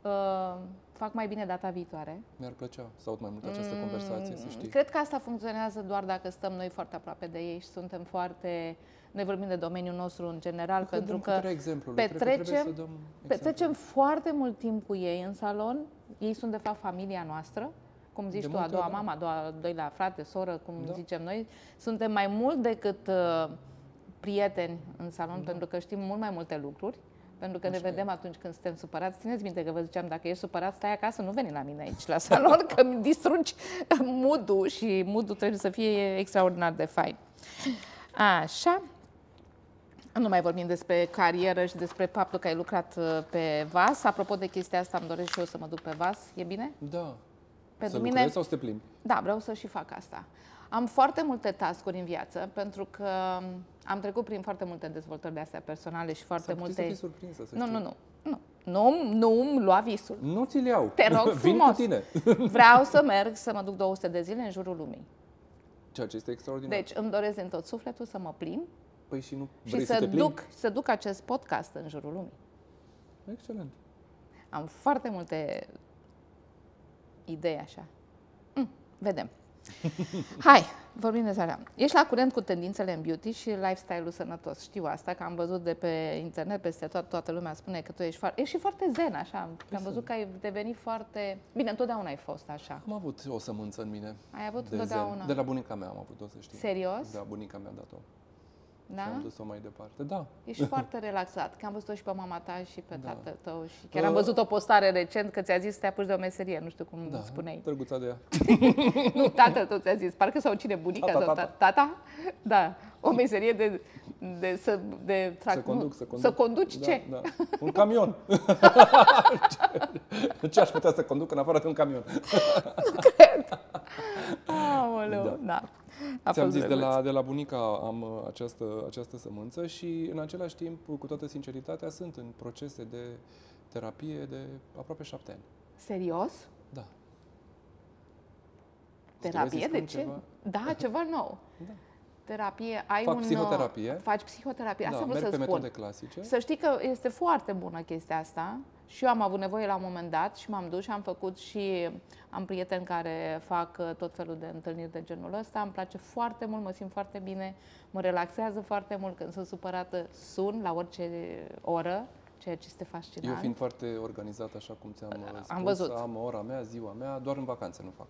uh, fac mai bine data viitoare. Mi-ar plăcea să aud mai mult această mm, conversație, să știi. Cred că asta funcționează doar dacă stăm noi foarte aproape de ei și suntem foarte... Noi vorbim de domeniul nostru în general, că pentru că petrecem, că petrecem foarte mult timp cu ei în salon. Ei sunt, de fapt, familia noastră cum zici de tu, a doua mamă, a doua, doilea frate, soră, cum da. zicem noi, suntem mai mult decât uh, prieteni în salon, da. pentru că știm mult mai multe lucruri. Pentru că Așa ne vedem e. atunci când suntem supărați. Țineți minte că vă ziceam, dacă ești supărat, stai acasă, nu veni la mine aici la salon, că îmi distrugi mood și mood trebuie să fie extraordinar de fain. Așa. Nu mai vorbim despre carieră și despre faptul că ai lucrat uh, pe VAS. Apropo de chestia asta, îmi doresc și eu să mă duc pe VAS. E bine? Da. Pentru să mine, sau să te plimbi? Da, vreau să și fac asta. Am foarte multe tascuri în viață, pentru că am trecut prin foarte multe dezvoltări de astea personale și foarte S-ar multe... Să fii surprinsă, să nu, nu, nu, nu. Nu, nu îmi lua visul. Nu ți-l iau. Te rog Vin frumos. cu tine. Vreau să merg să mă duc 200 de zile în jurul lumii. Ceea ce este extraordinar. Deci îmi doresc din tot sufletul să mă plimb păi și, nu și să, să, duc, să duc acest podcast în jurul lumii. Excelent. Am foarte multe idei așa. Vedem. Hai, vorbim de asta. Ești la curent cu tendințele în beauty și lifestyle-ul sănătos. Știu asta, că am văzut de pe internet, peste tot, toată lumea spune că tu ești foarte... Ești și foarte zen, așa. Că am văzut că ai devenit foarte... Bine, întotdeauna ai fost așa. Am avut o sămânță în mine. Ai avut de întotdeauna? Zen. De la bunica mea am avut-o, să știi. Serios? Da, bunica mea a dat-o. Da? Și am dus-o mai departe. Da. Ești foarte relaxat, că am văzut-o și pe mama ta și pe da. tatăl tău și chiar uh, am văzut o postare recent că ți-a zis să te apuci de o meserie, nu știu cum da, spuneai. Drăguța de ea. nu, tatăl tău ți-a zis, parcă sau cine, bunica tata, sau tata? tata? Da, o meserie de, de, să, de trac, să, conduc, să, conduc. să conduci da, ce? Da. Un camion. ce, ce aș putea să conduc în afară de un camion? nu cred. Aoleu, da. da. A Ți-am zis, de la, de la bunica am uh, această, această sămânță și în același timp, cu toată sinceritatea, sunt în procese de terapie de aproape șapte ani. Serios? Da. Terapie? De ce? Ceva? Da, ceva nou. Da. Terapie, ai Fac un... psihoterapie. Faci psihoterapie, asta da, vreau merg să pe spun. metode clasice. Să știi că este foarte bună chestia asta și eu am avut nevoie la un moment dat și m-am dus și am făcut și am prieteni care fac uh, tot felul de întâlniri de genul ăsta. Îmi place foarte mult, mă simt foarte bine, mă relaxează foarte mult când sunt supărată, sun la orice oră, ceea ce este fascinant. Eu fiind foarte organizat, așa cum ți-am uh, spus, am văzut. am ora mea, ziua mea, doar în vacanțe nu fac.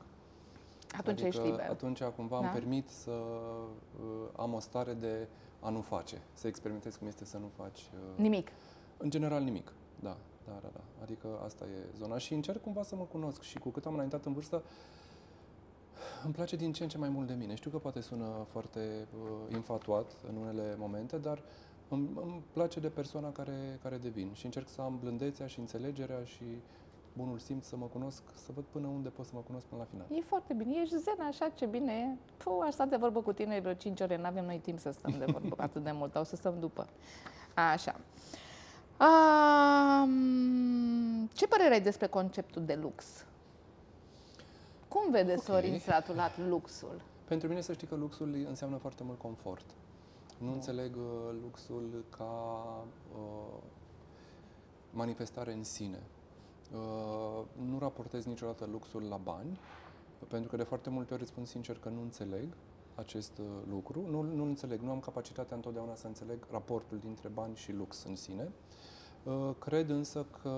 Atunci adică ești liber. Atunci cumva da? îmi permit să uh, am o stare de a nu face, să experimentez cum este să nu faci. Uh, nimic. În general nimic, da. Da, da, da. Adică asta e zona și încerc cumva să mă cunosc și cu cât am înaintat în vârstă, îmi place din ce în ce mai mult de mine. Știu că poate sună foarte uh, infatuat în unele momente, dar îmi, îmi place de persoana care, care devin și încerc să am blândețea și înțelegerea și bunul simț să mă cunosc, să văd până unde pot să mă cunosc până la final. E foarte bine, ești zen, așa ce bine e. Puh, aș sta de vorbă cu tine vreo 5 ore, nu avem noi timp să stăm de vorbă atât de mult, o să stăm după. Așa. Um, ce părere ai despre conceptul de lux? Cum vede okay. Sorin Stratulat luxul? Pentru mine să știi că luxul înseamnă foarte mult confort. Nu înțeleg uh, luxul ca uh, manifestare în sine. Uh, nu raportez niciodată luxul la bani, pentru că de foarte multe ori îți spun sincer că nu înțeleg acest uh, lucru. Nu, nu înțeleg, nu am capacitatea întotdeauna să înțeleg raportul dintre bani și lux în sine. Uh, cred însă că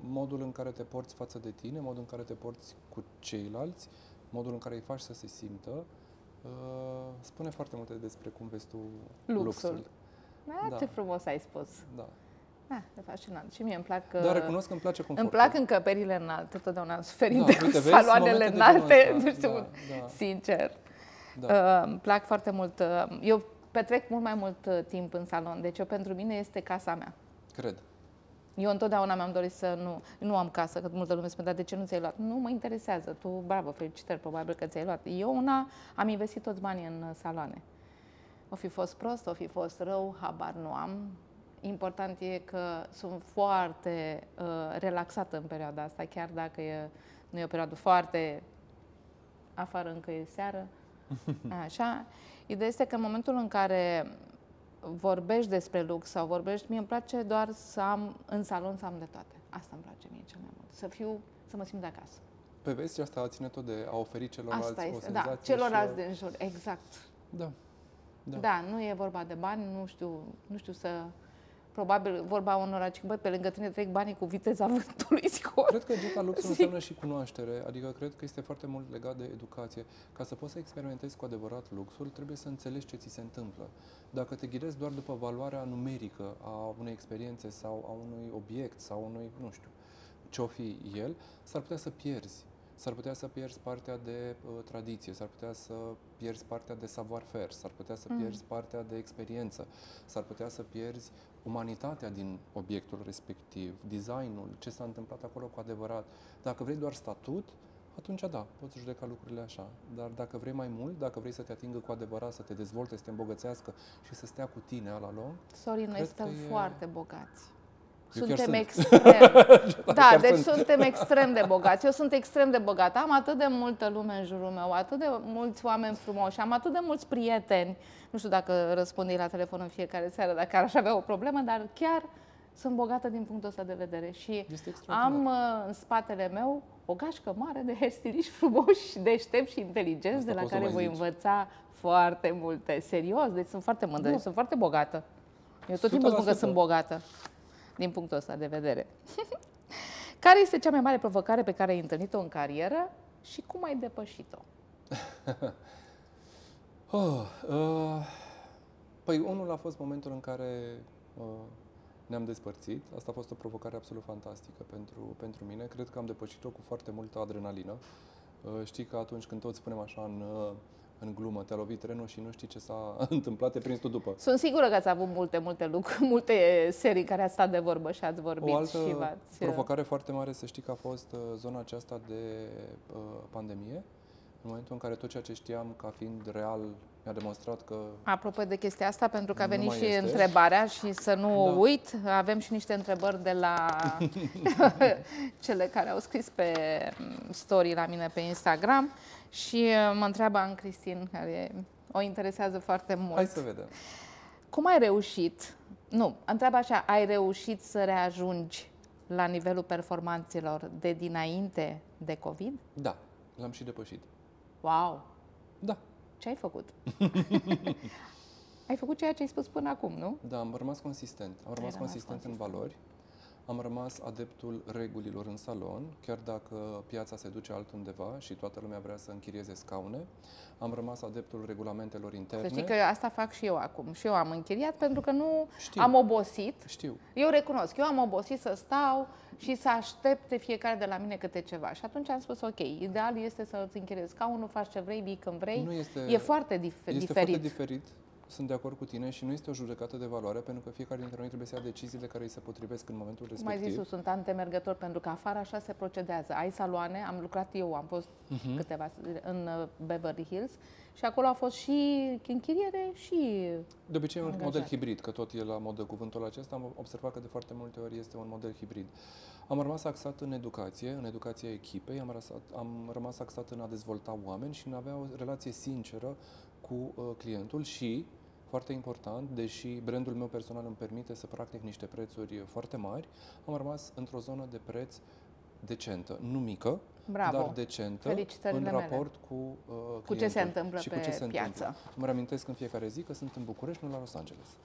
modul în care te porți față de tine, modul în care te porți cu ceilalți, modul în care îi faci să se simtă, uh, spune foarte multe despre cum vezi tu luxul. luxul. Da, da. Ce frumos ai spus. Da. Da, e fascinant. Și mie îmi plac... Dar recunosc că îmi place confortul. Îmi plac încăperile înalte. Totdeauna am suferit da, de uite, saloanele înalte, nu știu, da, da. sincer. Da. Uh, îmi plac foarte mult. Uh, eu petrec mult mai mult uh, timp în salon. Deci eu, pentru mine este casa mea. Cred. Eu întotdeauna mi-am dorit să nu, nu am casă, că multă lume spune, dar de ce nu ți-ai luat? Nu mă interesează, tu, bravo, felicitări, probabil că ți-ai luat. Eu una am investit toți banii în uh, saloane. O fi fost prost, o fi fost rău, habar nu am. Important e că sunt foarte uh, relaxată în perioada asta, chiar dacă e, nu e o perioadă foarte afară încă e seară. Așa. Ideea este că în momentul în care vorbești despre lux sau vorbești, mie îmi place doar să am în salon să am de toate. Asta îmi place mie cel mai mult. Să fiu, să mă simt de acasă. Pe vezi, asta ține tot de a oferi celorlalți Asta este, o da, senzație da, celorlalți și... din jur, exact. Da. Da. da, nu e vorba de bani, nu știu, nu știu să probabil vorba unora, că băi, pe lângă tine trec banii cu viteza vântului scor. Cred că Geta Lux înseamnă și cunoaștere, adică cred că este foarte mult legat de educație. Ca să poți să experimentezi cu adevărat luxul, trebuie să înțelegi ce ți se întâmplă. Dacă te ghidezi doar după valoarea numerică a unei experiențe sau a unui obiect sau unui, nu știu, ce-o fi el, s-ar putea să pierzi s-ar putea să pierzi partea de uh, tradiție, s-ar putea să pierzi partea de savoir-faire, s-ar putea să mm. pierzi partea de experiență, s-ar putea să pierzi umanitatea din obiectul respectiv, designul, ce s-a întâmplat acolo cu adevărat. Dacă vrei doar statut, atunci da, poți judeca lucrurile așa. Dar dacă vrei mai mult, dacă vrei să te atingă cu adevărat, să te dezvolte, să te îmbogățească și să stea cu tine la lung, Sorry, noi suntem e... foarte bogați. Suntem extrem. da, deci sunt. suntem extrem de bogați. Eu sunt extrem de bogat. Am atât de multă lume în jurul meu, atât de mulți oameni frumoși, am atât de mulți prieteni. Nu știu dacă răspunde la telefon în fiecare seară, dacă aș avea o problemă, dar chiar sunt bogată din punctul ăsta de vedere și am uh, în spatele meu o gașcă mare de hairstyliști frumoși, deștepți și inteligenți, Asta de la care voi zici. învăța foarte multe. Serios, deci sunt foarte mândră, da. sunt foarte bogată. Eu tot timpul spun că sunt bogată din punctul ăsta de vedere. care este cea mai mare provocare pe care ai întâlnit-o în carieră și cum ai depășit-o? oh, uh, păi unul a fost momentul în care uh, ne-am despărțit. Asta a fost o provocare absolut fantastică pentru, pentru mine. Cred că am depășit-o cu foarte multă adrenalină. Uh, știi că atunci când toți spunem așa în uh, în glumă, te-a lovit trenul și nu știi ce s-a întâmplat, te prins tu după. Sunt sigură că ați avut multe, multe lucruri, multe serii care ați stat de vorbă și ați vorbit o altă și v-ați... Uh, provocare foarte mare, să știi că a fost uh, zona aceasta de uh, pandemie, în momentul în care tot ceea ce știam ca fiind real mi-a demonstrat că... Apropo de chestia asta, pentru că a venit și este. întrebarea și să nu da. uit, avem și niște întrebări de la cele care au scris pe mm, story la mine pe Instagram și uh, mă întreabă An Cristin, care o interesează foarte mult. Hai să vedem. Cum ai reușit, nu, întreabă așa, ai reușit să reajungi la nivelul performanțelor de dinainte de COVID? Da, l-am și depășit. Wow! Da. Ce ai făcut? ai făcut ceea ce ai spus până acum, nu? Da, am rămas consistent. Am rămas, rămas consistent, consistent în valori. Am rămas adeptul regulilor în salon, chiar dacă piața se duce altundeva și toată lumea vrea să închirieze scaune. Am rămas adeptul regulamentelor interne. Să știi că asta fac și eu acum. Și eu am închiriat pentru că nu Știu. am obosit. Știu. Eu recunosc, eu am obosit să stau și să aștepte fiecare de la mine câte ceva. Și atunci am spus, ok, ideal este să îți închiriezi scaunul, faci ce vrei, vii când vrei. Nu este, e foarte dif- este diferit. Foarte diferit sunt de acord cu tine și nu este o judecată de valoare, pentru că fiecare dintre noi trebuie să ia deciziile care îi se potrivesc în momentul respectiv. Mai zis, sunt antemergător, pentru că afară așa se procedează. Ai saloane, am lucrat eu, am fost uh-huh. câteva în uh, Beverly Hills și acolo a fost și închiriere și De obicei e un model hibrid, că tot e la modă cuvântul acesta. Am observat că de foarte multe ori este un model hibrid. Am rămas axat în educație, în educația echipei, am rămas, am rămas axat în a dezvolta oameni și în a avea o relație sinceră cu uh, clientul și foarte important, deși brandul meu personal îmi permite să practic niște prețuri foarte mari, am rămas într-o zonă de preț decentă, nu mică, Bravo. dar decentă în raport mele. cu uh, Cu ce se întâmplă și pe cu ce se piață. Întâmplă. Mă reamintesc în fiecare zi că sunt în București, nu la Los Angeles.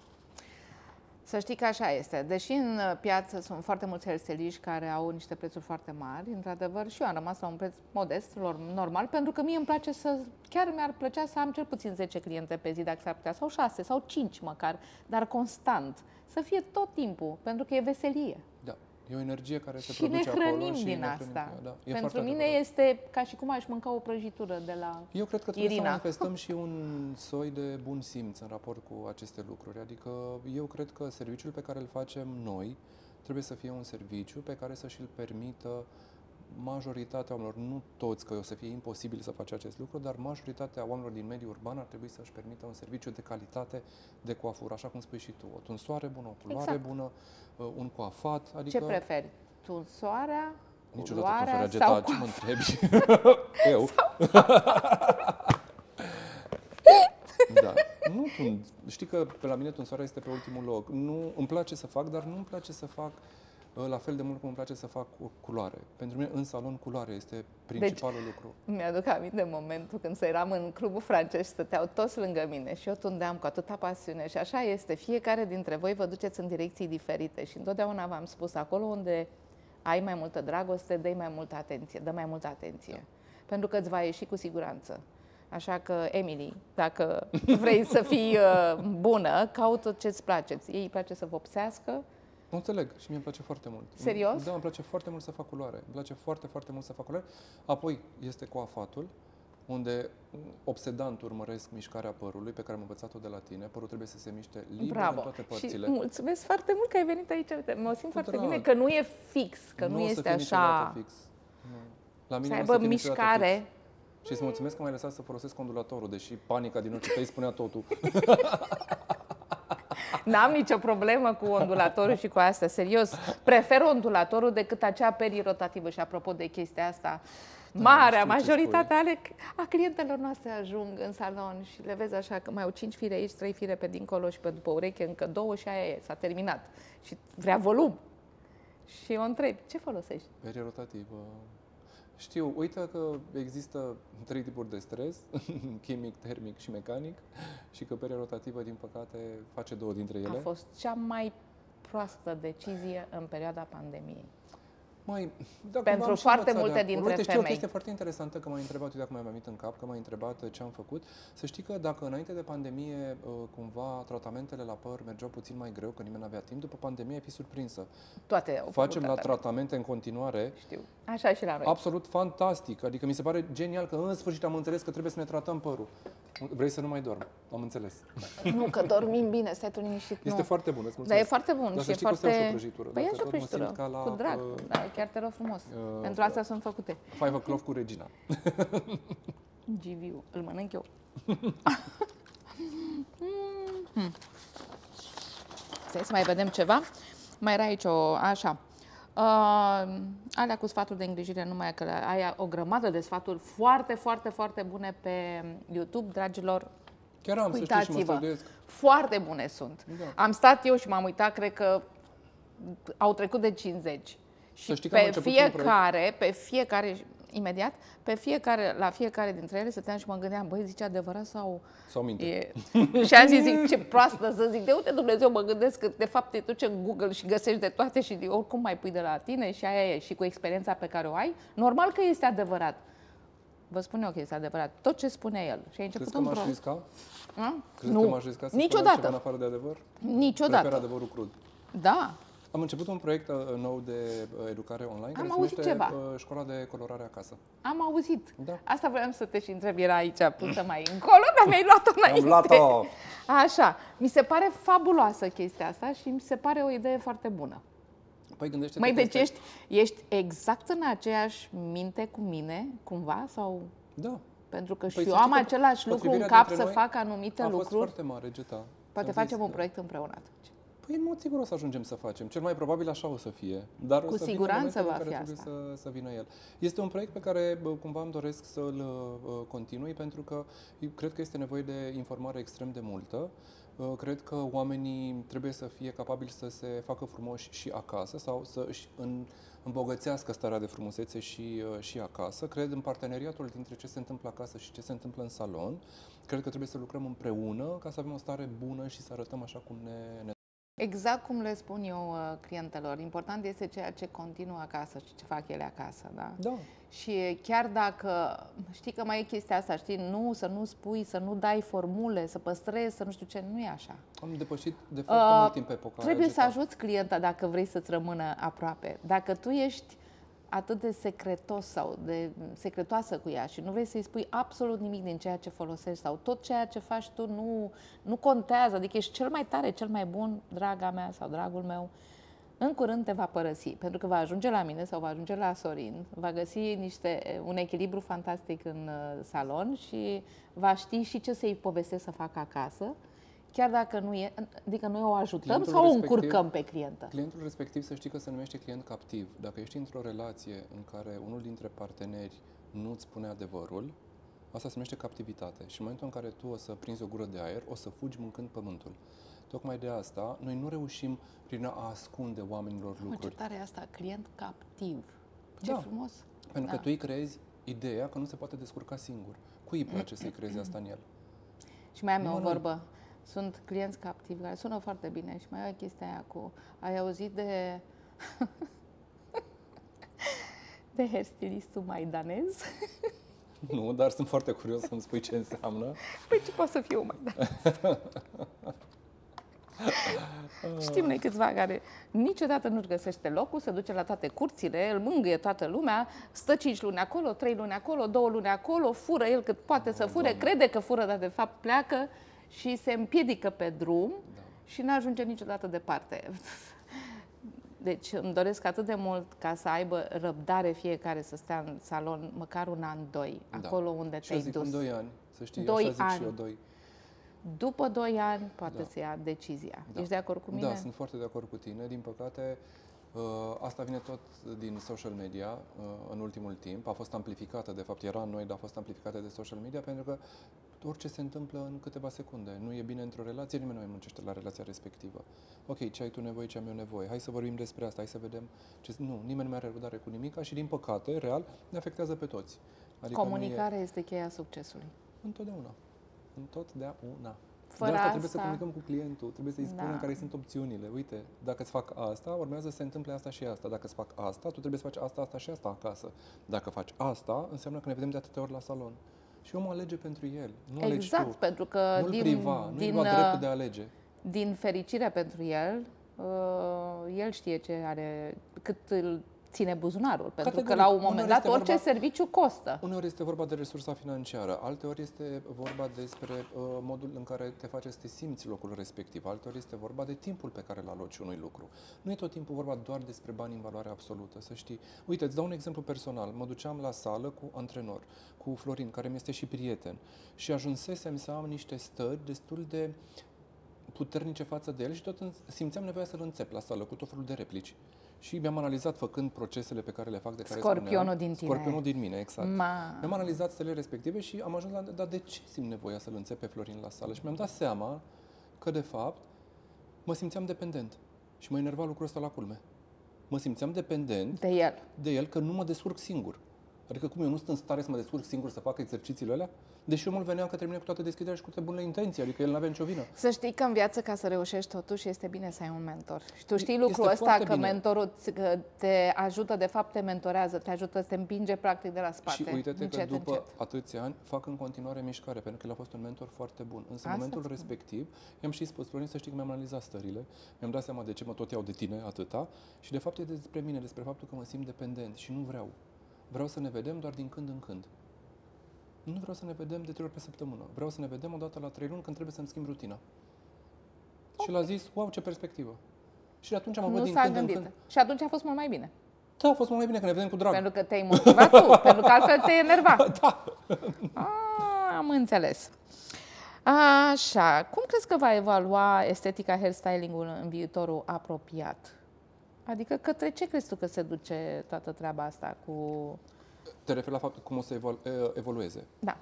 Să știi că așa este. Deși în uh, piață sunt foarte mulți hairstyliști care au niște prețuri foarte mari, într-adevăr și eu am rămas la un preț modest, lor- normal, pentru că mie îmi place să, chiar mi-ar plăcea să am cel puțin 10 cliente pe zi, dacă s-ar putea, sau 6 sau 5 măcar, dar constant. Să fie tot timpul, pentru că e veselie. Da. E o energie care se și ne produce hrănim acolo și din ne hrănim asta. cu ea, Da, e pentru foarte mine adevărat. este ca și cum aș mânca o prăjitură de la... Eu cred că trebuie Irina. să manifestăm și un soi de bun simț în raport cu aceste lucruri. Adică eu cred că serviciul pe care îl facem noi trebuie să fie un serviciu pe care să și-l permită majoritatea oamenilor, nu toți, că o să fie imposibil să faci acest lucru, dar majoritatea oamenilor din mediul urban ar trebui să-și permită un serviciu de calitate de coafură, așa cum spui și tu. O tunsoare bună, o culoare Exact. bună, uh, un coafat, adică... Ce preferi? Tunsoarea, Niciodată culoarea tunsoarea sau geta, ce mă întrebi? Eu? da. Nu, tun- știi că pe la mine tunsoarea este pe ultimul loc. Nu, îmi place să fac, dar nu îmi place să fac uh, la fel de mult cum îmi place să fac cu culoare. Pentru mine în salon culoare este principalul Deci- lucru. Mi-aduc aminte momentul când să eram în clubul francez și stăteau toți lângă mine și eu tundeam cu atâta pasiune și așa este. Fiecare dintre voi vă duceți în direcții diferite și întotdeauna v-am spus, acolo unde ai mai multă dragoste, dai mai multă atenție, dă mai multă atenție. Da. Pentru că îți va ieși cu siguranță. Așa că, Emily, dacă vrei să fii uh, bună, caută ce-ți place. Ei îi place să vopsească, Nu înțeleg și mie îmi place foarte mult. Serios? Da, îmi place foarte mult să fac culoare. Îmi place foarte, foarte mult să fac culoare. Apoi este coafatul, unde obsedant urmăresc mișcarea părului, pe care am învățat-o de la tine. Părul trebuie să se miște liber Bravo! în toate părțile. Și mulțumesc foarte mult că ai venit aici. Uite, mă simt foarte drag. bine că nu e fix, că nu, o să este fie așa... niciodată Fix. Nu. La Să mine nu o aibă să fie niciodată mișcare. Fix. Și îți mulțumesc că m-ai lăsat să folosesc ondulatorul, deși panica din ochii tăi spunea totul. N-am nicio problemă cu ondulatorul și cu asta, serios. Prefer ondulatorul decât acea perii rotativă. Și apropo de chestia asta, marea știu ce majoritate ale a clientelor noastre ajung în salon și le vezi așa că mai au cinci fire aici, trei fire pe dincolo și pe după ureche încă două și aia e, s-a terminat. Și vrea volum. Și eu întreb, ce folosești? Perie rotativă. Știu, uite că există trei tipuri de stres, chimic, termic și mecanic, și că peria rotativă, din păcate, face două dintre ele. A fost cea mai proastă decizie în perioada pandemiei. Mai, da, Pentru cumva am și foarte învățat multe de acolo. dintre Uite, știu o femei. chestie foarte interesantă că m-a întrebat, uite, acum mi-am venit în cap, că m-a întrebat uh, ce am făcut. Să știi că dacă înainte de pandemie uh, cumva tratamentele la păr mergeau puțin mai greu, că nimeni nu avea timp, după pandemie ai fi surprinsă. Toate au Facem făcut la asta. tratamente în continuare Știu. Așa și la noi. absolut fantastic. Adică mi se pare genial că în sfârșit am înțeles că trebuie să ne tratăm părul. Vrei să nu mai dorm? Am înțeles. Nu, că dormim bine, stai tu liniștit. Este nu. foarte bun, îți Dar e mulțumesc. foarte bun Dar și să e știi că o să foarte... iau și o prăjitură. Păi ia Dacă și o tot mă simt prăjitură, ca la, cu drag. uh, Da, chiar te rog frumos. uh, Pentru asta sunt făcute. Five o'clock cu Regina. GVU, îl mănânc eu. Mm. Stai să mai vedem ceva. Mai era aici o, așa. Uh, alea cu sfaturi de îngrijire, numai că ai o grămadă de sfaturi foarte, foarte, foarte bune pe YouTube, dragilor. Chiar am, să știi, și mă Uitați-vă, străduiesc. foarte bune sunt. Da. Am stat eu și m-am uitat, cred că au trecut de 50. Și Să știi că am pe început un fiecare, pe fiecare, imediat, pe fiecare, la fiecare dintre ele stăteam și mă gândeam, băi, zice adevărat sau Sau minte. E... și am zis, zic, ce proastă să zic, de unde Dumnezeu mă gândesc că de fapt te duci în Google și găsești de toate și de, oricum mai pui de la tine și aia e, și cu experiența pe care o ai, normal că este adevărat. Vă spun eu că este adevărat. Tot ce spune el. Și a început Crezi că un m-aș pro- risca? A? Crezi nu, că m-aș risca să spunem niciodată. ceva în afară de adevăr? Niciodată. Prefer adevărul crud. Da. Am început un proiect uh, nou de uh, educare online care se auzit numește ceva. uh, Școala de colorare acasă. Am auzit. Da. Asta vreau să te și întreb, era aici pusă mai încolo, dar mi-ai luat-o înainte. luat-o! Așa, mi se pare fabuloasă chestia asta și mi se pare o idee foarte bună. Păi gândește-te Măi, că deci este- ești, ești exact în aceeași minte cu mine, cumva? Sau Da. pentru că și Păi să eu știi am că același lucru în potrivirea cap dintre să noi fac anumite a fost lucruri? foarte mare, Geta. Poate Ți-am facem zis, un proiect împreună atunci. Păi în mod sigur o să ajungem să facem. Cel mai probabil așa o să fie. Dar Cu o să vină siguranță momentul va în care fi trebuie asta. Să, să vină el. Este un proiect pe care bă, cumva îmi doresc să-l uh, continui pentru că eu cred că este nevoie de informare extrem de multă. Uh, Cred că oamenii trebuie să fie capabili să se facă frumoși și acasă sau să își în, îmbogățească starea de frumusețe și, uh, și acasă. Cred în parteneriatul dintre ce se întâmplă acasă și ce se întâmplă în salon. Cred că trebuie să lucrăm împreună ca să avem o stare bună și să arătăm așa cum ne, ne Exact cum le spun eu uh, clientelor, important este ceea ce continuă acasă și ce fac ele acasă, da? Da. Și chiar dacă, știi că mai e chestia asta, știi, nu, să nu spui, să nu dai formule, să păstrezi, să nu știu ce, nu e așa. Am depășit de foarte Uh, mult timp epoca Trebuie aia să agita. ajuți clienta dacă vrei să-ți rămână aproape. Dacă tu ești atât de secretos sau de secretoasă cu ea și nu vrei să-i spui absolut nimic din ceea ce folosești sau tot ceea ce faci tu nu, nu contează, adică ești cel mai tare, cel mai bun, draga mea sau dragul meu, în curând te va părăsi, pentru că va ajunge la mine sau va ajunge la Sorin, va găsi niște, un echilibru fantastic în uh, salon și va ști și ce să-i povestesc să facă acasă, chiar dacă nu e, adică noi o ajutăm Clientul sau o respectiv- încurcăm pe clientă. Clientul respectiv să știi că se numește client captiv. Dacă ești într-o relație în care unul dintre parteneri nu îți spune adevărul, asta se numește captivitate. Și în momentul în care tu o să prinzi o gură de aer, o să fugi mâncând pământul. Tocmai de asta, noi nu reușim prin a ascunde oamenilor Mă, ce lucruri. tare e asta, client captiv. Ce Da. frumos. Pentru Da. că tu îi creezi ideea că nu se poate descurca singur. Cui îi place să-i creezi asta în el? Și mai am eu o Numai noi. Vorbă. Sunt clienți captivi care sună foarte bine și mai e chestia aia cu... Ai auzit de... de hairstylistul maidanez? Nu, dar sunt foarte curios să-mi spui ce înseamnă. Păi ce poate să fie un maidanez? Știm noi câțiva care niciodată nu-și găsește locul, se duce la toate curțile, îl mângâie toată lumea, stă 5 luni acolo, 3 luni acolo, 2 luni acolo, fură el cât poate să fure, crede că fură, dar de fapt pleacă și se împiedică pe drum Da. și nu ajunge niciodată departe. Deci îmi doresc atât de mult ca să aibă răbdare fiecare să stea în salon măcar un an, doi, Da. acolo unde Și eu te-ai zic dus. în 2 ani, să știi, Doi așa zic și ani. eu, 2. După 2 ani poate Da. să ia decizia. Da. Ești de acord cu mine? Da, sunt foarte de acord cu tine. Din păcate, uh, asta vine tot din social media uh, în ultimul timp. A fost amplificată, de fapt era în noi, dar a fost amplificată de social media pentru că orice se întâmplă în câteva secunde. Nu e bine într-o relație, nimeni nu mai muncește la relația respectivă. Ok, ce ai tu nevoie, ce am eu nevoie. Hai să vorbim despre asta, hai să vedem. Ce... Nu, nimeni nu mai are răbdare cu nimic și din păcate, real, ne afectează pe toți. Adică nu e- Comunicarea este cheia succesului. Întotdeauna. Întotdeauna. Fără de asta, trebuie să asta- comunicăm cu clientul, trebuie să-i spunem Da. care sunt opțiunile. Uite, dacă îți fac asta, urmează să se întâmple asta și asta. Dacă îți fac asta, tu trebuie să faci asta, asta și asta acasă. Dacă faci asta, înseamnă că ne vedem de atâtea ori la salon. Și omul alege pentru el, nu alegi exact, tu. pentru că Nu-l din, priva, nu-i din, lua uh, dreptul de a alege. din fericire pentru el, uh, el știe ce are, cât îl ține buzunarul. Pentru că Categoric. la un moment Uneori dat este orice vorba- serviciu costă. Uneori este vorba de resursa financiară, alteori este vorba despre uh, modul în care te face să te simți locul respectiv, alteori este vorba de timpul pe care îl aloci unui lucru. Nu e tot timpul vorba doar despre bani în valoare absolută, să știi. Uite, îți dau un exemplu personal. Mă duceam la sală cu antrenor, cu Florin, care mi este și prieten, și ajunsesem să am niște stări destul de puternice față de el și tot în- simțeam nevoia să-l înțep la sală cu tot felul de replici. Și mi-am analizat, făcând procesele pe care le fac, de care Scorpionul spuneam, din tine. Scorpionul din mine, exact. Ma, Mi-am analizat stele respective și am ajuns la dar de ce simt nevoia să-l înțep pe Florin la sală? Și mi-am dat seama că, de fapt, mă simțeam dependent. Și mă enerva lucrul ăsta la culme. Mă simțeam dependent de el. de el că nu mă descurc singur. Adică cum eu nu sunt în stare să mă descurc singur să fac exercițiile alea? Deși omul venea către mine cu toată deschiderea și cu toate bunele intenții, adică el nu avea nicio vină. Să știi că în viață, ca să reușești totuși, este bine să ai un mentor. Și tu știi Este lucrul ăsta, foarte că bine. mentorul ți- că te ajută, de fapt te mentorează, te ajută să te împinge practic de la spate. Și uite-te că încet, după încet. atâția ani fac în continuare mișcare, pentru că el a fost un mentor foarte bun. Însă în Asta momentul spun. respectiv, i-am și spus, Florin, să știi că mi-am analizat stările, mi-am dat seama de ce mă tot iau de tine atâta și de fapt e despre mine, despre faptul că mă simt dependent și nu vreau. Vreau să ne vedem doar din când în când. Nu vreau să ne vedem de trei ori pe săptămână. Vreau să ne vedem o dată la trei luni când trebuie să-mi schimb rutina. Și el a zis, wow, ce perspectivă. Și de atunci mă văd Nu din s-a când gândit. în când. Și atunci a fost mult mai bine. Da, a fost mult mai bine că ne vedem cu drag. Pentru că te-ai motivat tu, pentru că altfel te enerva. Da. Ah, am înțeles. Așa, cum crezi că va evalua estetica hairstyling-ul în viitorul apropiat? Adică către ce crezi tu că se duce toată treaba asta cu... Te referi la faptul cum o să evol- e, evolueze. Da.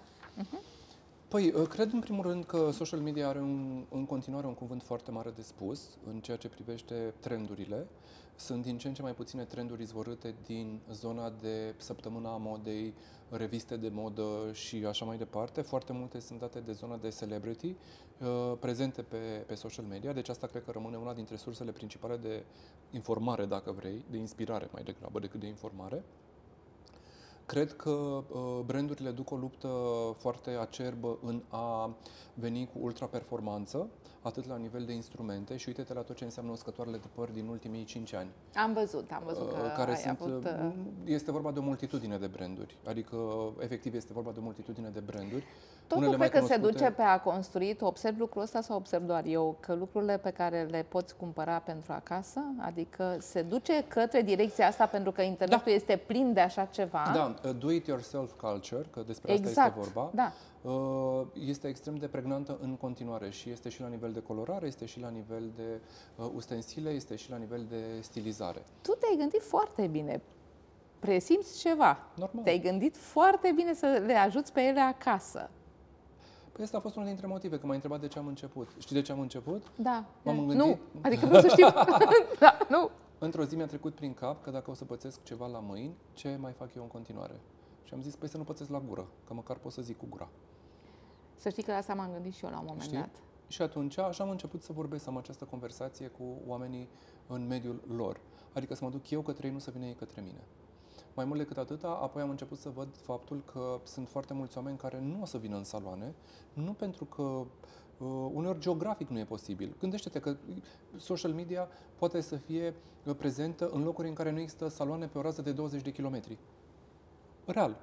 Păi, uh, cred în primul rând că social media are un, în continuare un cuvânt foarte mare de spus în ceea ce privește trendurile. Sunt din ce în ce mai puține trenduri izvorâte din zona de săptămâna a modei, reviste de modă și așa mai departe. Foarte multe sunt date de zona de celebrity uh, prezente pe, pe social media, deci asta cred că rămâne una dintre sursele principale de informare, dacă vrei, de inspirare mai degrabă decât de informare. Cred că uh, brandurile duc o luptă foarte acerbă în a veni cu ultraperformanță, atât la nivel de instrumente și uite-te la tot ce înseamnă uscătoarele de păr din ultimii 5 ani. Am văzut, am văzut că Uh, care ai sunt, avut... uh, este vorba de o multitudine de branduri, adică efectiv este vorba de o multitudine de branduri. Totul unele mai cred că se cunoscute- duce pe a construi. Tu observi lucrul ăsta sau observ doar eu? Că lucrurile pe care le poți cumpăra pentru acasă, adică se duce către direcția asta pentru că internetul este plin de așa ceva. Da, uh, do-it-yourself culture, că despre asta exact. este vorba, Da. uh, este extrem de pregnantă în continuare și este și la nivel de colorare, este și la nivel de uh, ustensile, este și la nivel de stilizare. Tu te-ai gândit foarte bine. Presimți ceva. Normal. Te-ai gândit foarte bine să le ajuți pe ele acasă. Păi asta a fost unul dintre motive, că m-ai întrebat de ce am început. Știi de ce am început? Da. M-am Nu, gândit- adică vreau să știu. da, nu. Într-o zi mi-a trecut prin cap că dacă o să pățesc ceva la mâini, ce mai fac eu în continuare? Și am zis, păi să nu pățesc la gură, că măcar pot să zic cu gura. Să știi că la asta m-am gândit și eu la un moment Știi? dat. Și atunci așa am început să vorbesc, să am această conversație cu oamenii în mediul lor. Adică să mă duc eu către ei, nu să vină ei către mine. Mai mult decât atâta, apoi am început să văd faptul că sunt foarte mulți oameni care nu o să vină în saloane, nu pentru că uh, uneori geografic nu e posibil. Gândește-te că social media poate să fie uh, prezentă în locuri în care nu există saloane pe o rază de 20 de kilometri. Real.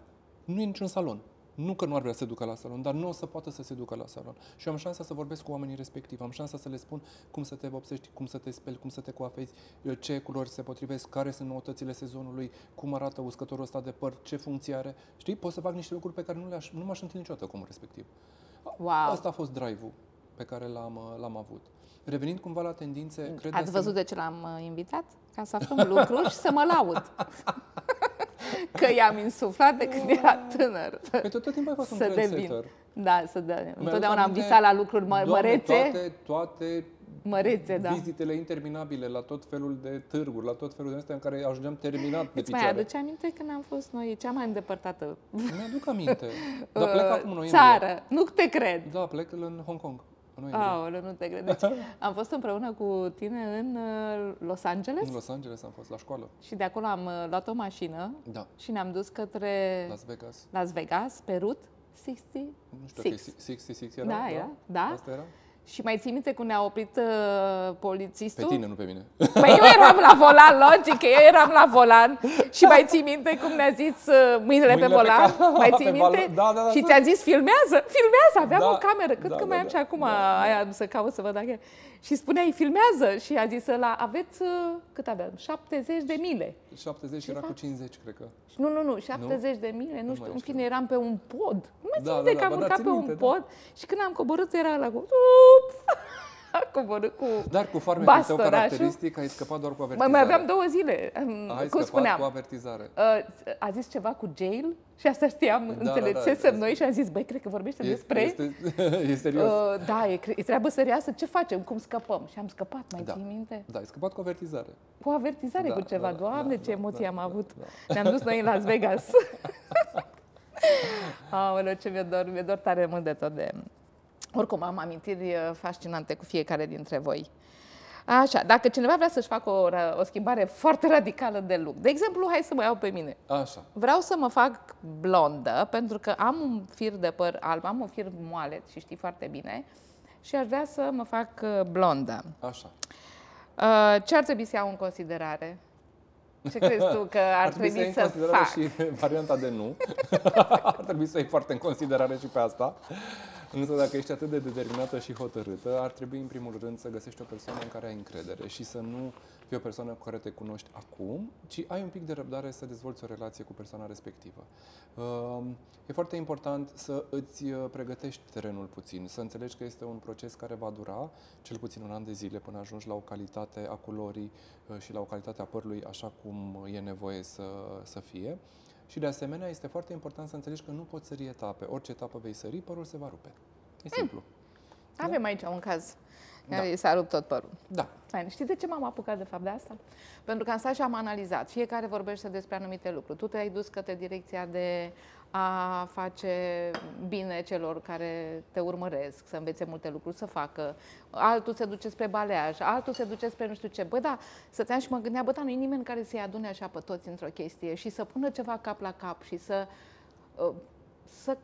Nu e niciun salon. Nu că nu ar vrea să se ducă la salon, dar nu o să poată să se ducă la salon. Și eu am șansa să vorbesc cu oamenii respectivi, am șansa să le spun cum să te vopsești, cum să te speli, cum să te coafezi, ce culori se potrivesc, care sunt noutățile sezonului, cum arată uscătorul ăsta de păr, ce funcție are. Știi? Pot să fac niște lucruri pe care nu, le-aș, nu m-aș întâlni niciodată cu omul respectiv. Wow. Asta a fost drive-ul pe care l-am, l-am avut. Revenind cumva la tendințe, cred Ați de văzut de ce l-am uh, invitat? Ca să aflăm lucruri și să mă laud. că i-am insuflat de când era tânăr. Păi tu tot timpul ai fost un să devin. trendsetter. Da, să dă. Mi-aduc Întotdeauna am aminte, visat la lucruri mă, Doamne, mărețe. Toate, toate Mărețe, da. vizitele interminabile la tot felul de târguri, la tot felul de astea în care ajungeam terminat de Îți mai picioare. aduce aminte când am fost noi cea mai îndepărtată Mi-aduc aminte. Dar plec uh, acum în noiembrie. țară? Nu te cred. Da, plec în Hong Kong. În noiembrie. Aoleu, nu te cred. Deci, am fost împreună cu tine în uh, Los Angeles În Los Angeles am fost la școală. și de acolo am uh, luat o mașină Da. și ne-am dus către Las Vegas. Las Vegas, pe Route 60. Nu știu dacă e Six. 66 era? Da, era, da. Asta era? Și mai ții minte cum ne-a oprit uh, Pe polițistul? tine, nu pe mine. Păi eu eram la volan, logic, că eu eram la volan și mai ții minte cum ne-a zis uh, mâinile, pe Mâinile pe volan? ca- mai pe ții minte? volan. Da, da, da, și da. ți-a zis filmează, filmează, aveam Da, o cameră, cât da, că mai da, am și da, acum da. aia să caut să văd dacă e. Și spuneai, filmează și a zis ăla, aveți, uh, cât aveam, 70 de mile. 70 era cu 50, cred că. Și Nu, nu, nu, 70 de mile, nu, Nu știu, mai în știu. fine, eram pe un pod. Nu mai țin Da, minte da, că da, am ba da, urcat țin pe un minte, da. pod și când am coborât era la cu... Up! A coborât cu... Dar cu farmecul tău Bastonașul. caracteristic ai scăpat doar cu Mai, avertizare. mai aveam două zile, um, Ai cum scăpat spuneam. cu avertizare. Uh, a zis ceva cu jail și asta știam, Da, înțelesesem da, da. noi și am zis, băi, cred că vorbește E- despre... Este, e serios. Uh, da, e, cre- e treabă serioasă, ce facem, cum scăpăm? Și am scăpat, mai Da. ții minte? Da, ai scăpat cu avertizare. Cu avertizare, Da, cu ceva. da, Doamne, da, ce da, emoții da, am da, avut. da. Ne-am dus noi în Las Vegas. Aoleu, ce mi-e dor, mi-e dor tare mult de tot de... Oricum, am amintiri uh, fascinante cu fiecare dintre voi. Așa, dacă cineva vrea să-și facă o, ra- o schimbare foarte radicală de look, de exemplu, hai să mă iau pe mine. Așa. Vreau să mă fac blondă, pentru că am un fir de păr alb, am un fir moale și știi foarte bine, și aș vrea să mă fac uh, blondă. Așa. Uh, Ce ar trebui să iau în considerare? Ce crezi tu că ar, trebui trebui să, iei să, în considerare fac? și varianta de nu. ar trebui să iei foarte în considerare și pe asta. Însă dacă ești atât de determinată și hotărâtă, ar trebui în primul rând să găsești o persoană în care ai încredere și să nu fii o persoană cu care te cunoști acum, ci ai un pic de răbdare să dezvolți o relație cu persoana respectivă. Um, E foarte important să îți uh, pregătești terenul puțin, să înțelegi că este un proces care va dura cel puțin un an de zile până ajungi la o calitate a culorii uh, și la o calitate a părului așa cum e nevoie să, să fie. Și de asemenea, este foarte important să înțelegi că nu poți sări etape. Orice etapă vei sări, părul se va rupe. E simplu. Avem aici un caz Da. care i s-a rupt tot părul. Da. Fain. Știi de ce m-am apucat de fapt de asta? Pentru că am stat și am analizat. Fiecare vorbește despre anumite lucruri. Tu te-ai dus către direcția de a face bine celor care te urmăresc, să învețe multe lucruri să facă. Altul se duce spre baleaj, altul se duce spre nu știu ce. Bă, da, stăteam și mă gândeam, bă, da, nu e nimeni care să-i adune așa pe toți într-o chestie și să pună ceva cap la cap și să, uh, să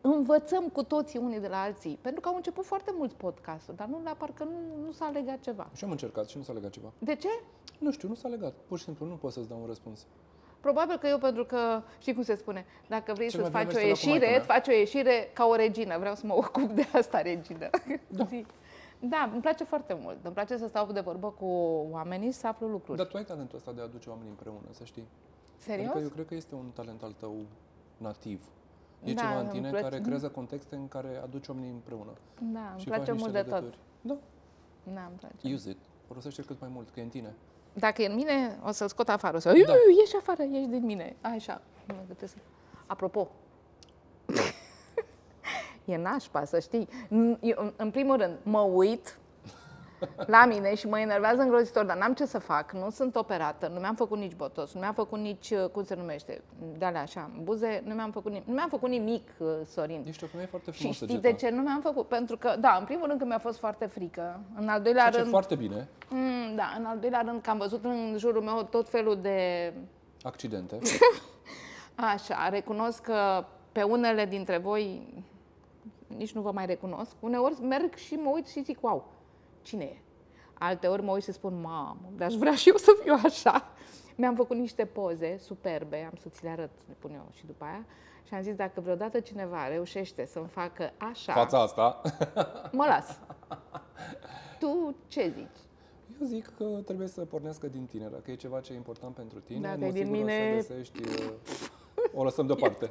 învățăm cu toții unii de la alții. Pentru că au început foarte mulți podcasturi, dar nu la parcă nu, nu s-a legat ceva. Și am încercat și nu s-a legat ceva. De ce? Nu știu, nu s-a legat. Pur și simplu nu pot să-ți dau un răspuns. Probabil că eu, pentru că, știi cum se spune, dacă vrei Cel să-ți mai faci bine o mergi să la cu ieșire, maică îți faci o ieșire ca o regină. Vreau să mă ocup de asta, regină. Da. da, îmi place foarte mult. Îmi place să stau de vorbă cu oamenii și să aflu lucruri. Dar tu ai talentul ăsta de a aduce oamenii împreună, să știi. Serios? Adică eu cred că este un talent al tău nativ. E Da, ceva în îmi tine place. care creează contexte în care aduci oamenii împreună. Da, îmi și place faci mult niște de tot. legături. Da, Da, îmi place. use it. Folosește cât mai mult, că e în tine. Dacă e în mine, o să-l scot afară. O să, Da. da. ieși afară, ieși din mine. Așa. Mă gândesc să- Apropo. e nașpa, să știi. N- Eu, în- în primul rând, mă uit la mine și mă enervează îngrozitor, dar n-am ce să fac. Nu sunt operată, nu mi-am făcut nici botos, nu mi-am făcut nici, uh, cum se numește, de alea așa, buze, nu mi-am făcut, nimic, nu mi-am făcut nimic, uh, Sorin. Ești o femeie foarte Și frumoasă, știi Geta. de ce nu mi-am făcut? Pentru că, da, în primul rând că mi-a fost foarte frică. În al doilea Face rând, foarte bine. Mm, da, în al doilea rând că am văzut în jurul meu tot felul de... Accidente. Așa, recunosc că pe unele dintre voi nici nu vă mai recunosc. Uneori merg și mă uit și zic, wow, cine e? Alte ori mă uit și spun, mamă, dar aș vrea și eu să fiu așa. Mi-am făcut niște poze superbe, am să ți le arăt, le pun eu și după aia. Și am zis, dacă vreodată cineva reușește să-mi facă așa, Fața asta. mă las. Tu ce zici? Eu zic că trebuie să pornească din tine. Dacă e ceva ce e important pentru tine, Dacă în e mod din sigur mine- o să găsești... uh, O lăsăm deoparte.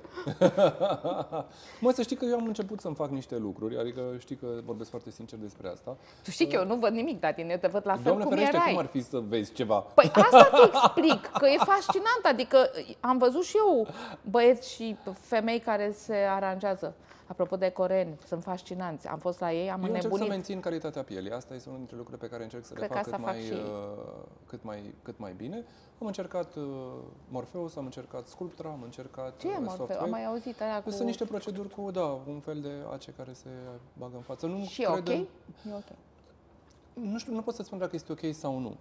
mă, să știi că eu am început să-mi fac niște lucruri, adică știi că vorbesc foarte sincer despre asta. Tu știi că eu nu văd nimic la tine, eu te văd la fel Doamne cum ferește, erai. cum ar fi să vezi ceva? Păi asta ți explic, că e fascinant, adică am văzut și eu băieți și femei care se aranjează. Apropo de coreni, sunt fascinanți. Am fost la ei, am Eu încerc să înnebunit. mențin calitatea pielii. Asta este unul dintre lucrurile pe care încerc să le Cred că fac asta cât fac mai, și ei. uh, cât, mai, cât mai bine. Am încercat uh, Morpheus, am încercat Sculptra, am încercat Ce e uh, Morfeu? Software. Am mai auzit alea cu... Sunt niște proceduri cu, da, un fel de ace care se bagă în față. Nu Și e cred ok? în- E ok. Nu știu, nu pot să spun dacă este ok sau nu.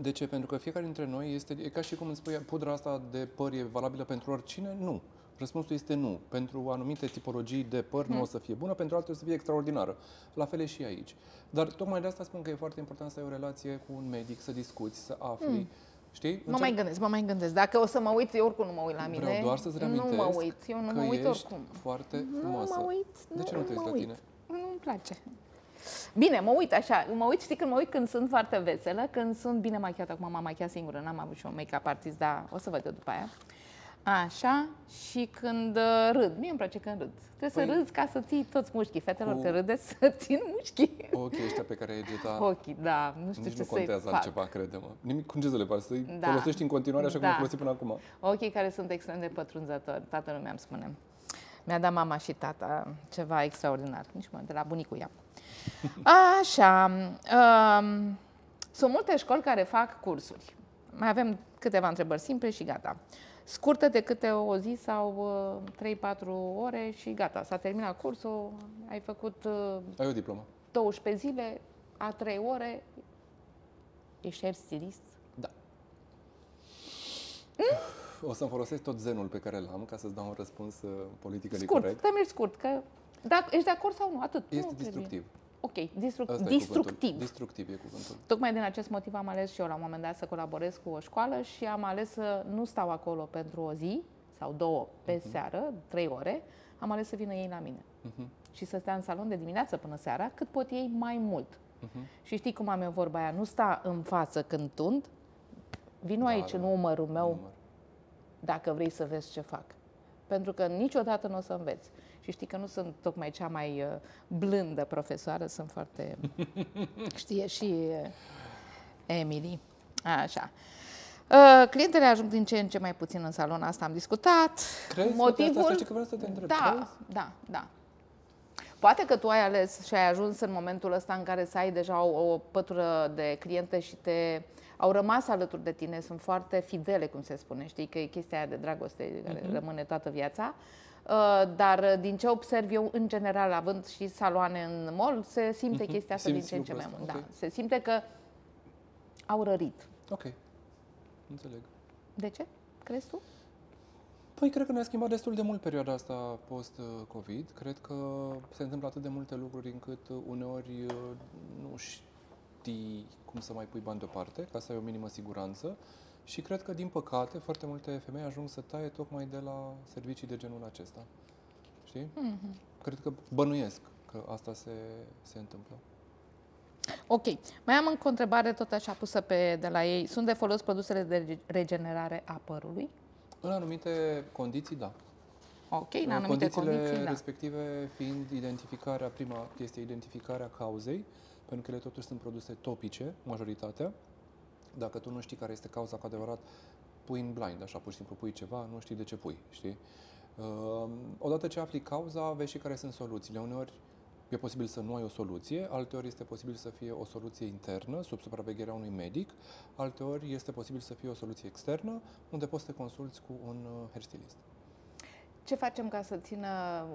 De ce? Pentru că fiecare dintre noi este, e ca și cum îmi spui, pudra asta de păr e valabilă pentru oricine? Nu. Răspunsul este nu. Pentru anumite tipologii de păr Hmm. nu o să fie bună, pentru altele o să fie extraordinară. La fel e și aici. Dar tocmai de asta spun că e foarte important să ai o relație cu un medic, să discuți, să afli. Știi? Hmm. Mă Încerc- mai gândesc, mă mai gândesc. Dacă o să mă uit, eu oricum nu mă uit la mine. Vreau doar să-ți reamintesc Nu mă uit, eu nu că mă uit ești oricum. foarte Nu frumoasă. mă uit. De ce nu te uiți mă la uit. tine? Nu-mi place. Bine, mă uit așa, mă uit, știi când mă uit când sunt foarte veselă, când sunt bine machiată, acum m-am machiat singură, n-am avut și un make-up artist, dar o să văd eu după aia. Așa, și când uh, râd, mie îmi place când râd. Trebuie Păi- să râzi ca să ții toți mușchii, fetelor, Cu- că râdeți să țin mușchii. Ochii ăștia pe care ai geta, Ochii, da, nu știu nici ce nu să-i contează fac. altceva, crede-mă. Nimic cu ce să le faci, să-i Da. folosești în continuare așa cum Da. ai folosit până acum. Ochii care sunt extrem de pătrunzători, toată lumea îmi spune. Mi-a dat mama și tata ceva extraordinar, nici mă, de la bunicul ea. Așa, um, sunt multe școli care fac cursuri. Mai avem câteva întrebări simple și gata. Scurtă de câte o zi sau uh, 3-4 ore și gata, s-a terminat cursul, ai făcut uh, Ai o diplomă. 12 zile, a 3 ore, ești hair stylist. Da. O să-mi folosesc tot zenul pe care l-am ca să-ți dau un răspuns uh, politic Scurt, corect. te mergi scurt, că dacă ești de acord sau nu, atât. Este nu trebuie. Destructiv. Ok, distruc- Asta e destructiv. cuvântul. Destructiv e cuvântul. Tocmai din acest motiv am ales și eu la un moment dat să colaborez cu o școală și am ales să nu stau acolo pentru o zi sau două pe Mhm. seară, trei ore, am ales să vină ei la mine. Mhm. Și să stea în salon de dimineață până seara, cât pot ei mai mult. Mhm. Și știi cum am eu vorba aia, nu sta în față când tund, vino Da, aici da, în da. umărul meu Număr. dacă vrei să vezi ce fac. Pentru că niciodată nu o să înveți. Și știi că nu sunt tocmai cea mai uh, blândă profesoară, sunt foarte... Știe și uh, Emily. Așa. Uh, clientele ajung din ce în ce mai puțin în salon, asta am discutat. Crezi? Motivul... Asta știi că vreau să te întreb. Da, Crezi? da, da. Poate că tu ai ales și ai ajuns în momentul ăsta în care să ai deja o, o pătură de cliente și te au rămas alături de tine, sunt foarte fidele, cum se spune, știi că e chestia aia de dragoste care Mhm. rămâne toată viața. Uh, Dar uh, din ce observ eu, în general, având și saloane în mall, se simte chestia asta din Mhm. Simți ce în ce mai lucrul mult. ăsta, Da. ok. Se simte că au rărit. Ok. Înțeleg. De ce? Crezi tu? Păi cred că ne-a schimbat destul de mult perioada asta post-COVID. Cred că se întâmplă atât de multe lucruri încât uh, uneori uh, nu știi cum să mai pui bani deoparte, ca să ai o minimă siguranță. Și cred că, din păcate, foarte multe femei ajung să taie tocmai de la servicii de genul acesta. Știi? Mhm. Cred că bănuiesc că asta se, se întâmplă. Ok. Mai am încă o întrebare tot așa pusă pe, de la ei. Sunt de folos produsele de rege- regenerare a părului? În anumite condiții, da. Ok, în anumite Condițiile condiții, da. respective fiind identificarea, prima chestie, identificarea cauzei, pentru că ele totuși sunt produse topice, majoritatea. Dacă tu nu știi care este cauza cu adevărat, pui în blind, așa, pur și simplu pui ceva, nu știi de ce pui, știi? Uh, odată ce afli cauza, vezi și care sunt soluțiile. Uneori e posibil să nu ai o soluție, alteori este posibil să fie o soluție internă, sub supravegherea unui medic, alteori este posibil să fie o soluție externă, unde poți să te consulți cu un uh, hairstylist. Ce facem ca să țină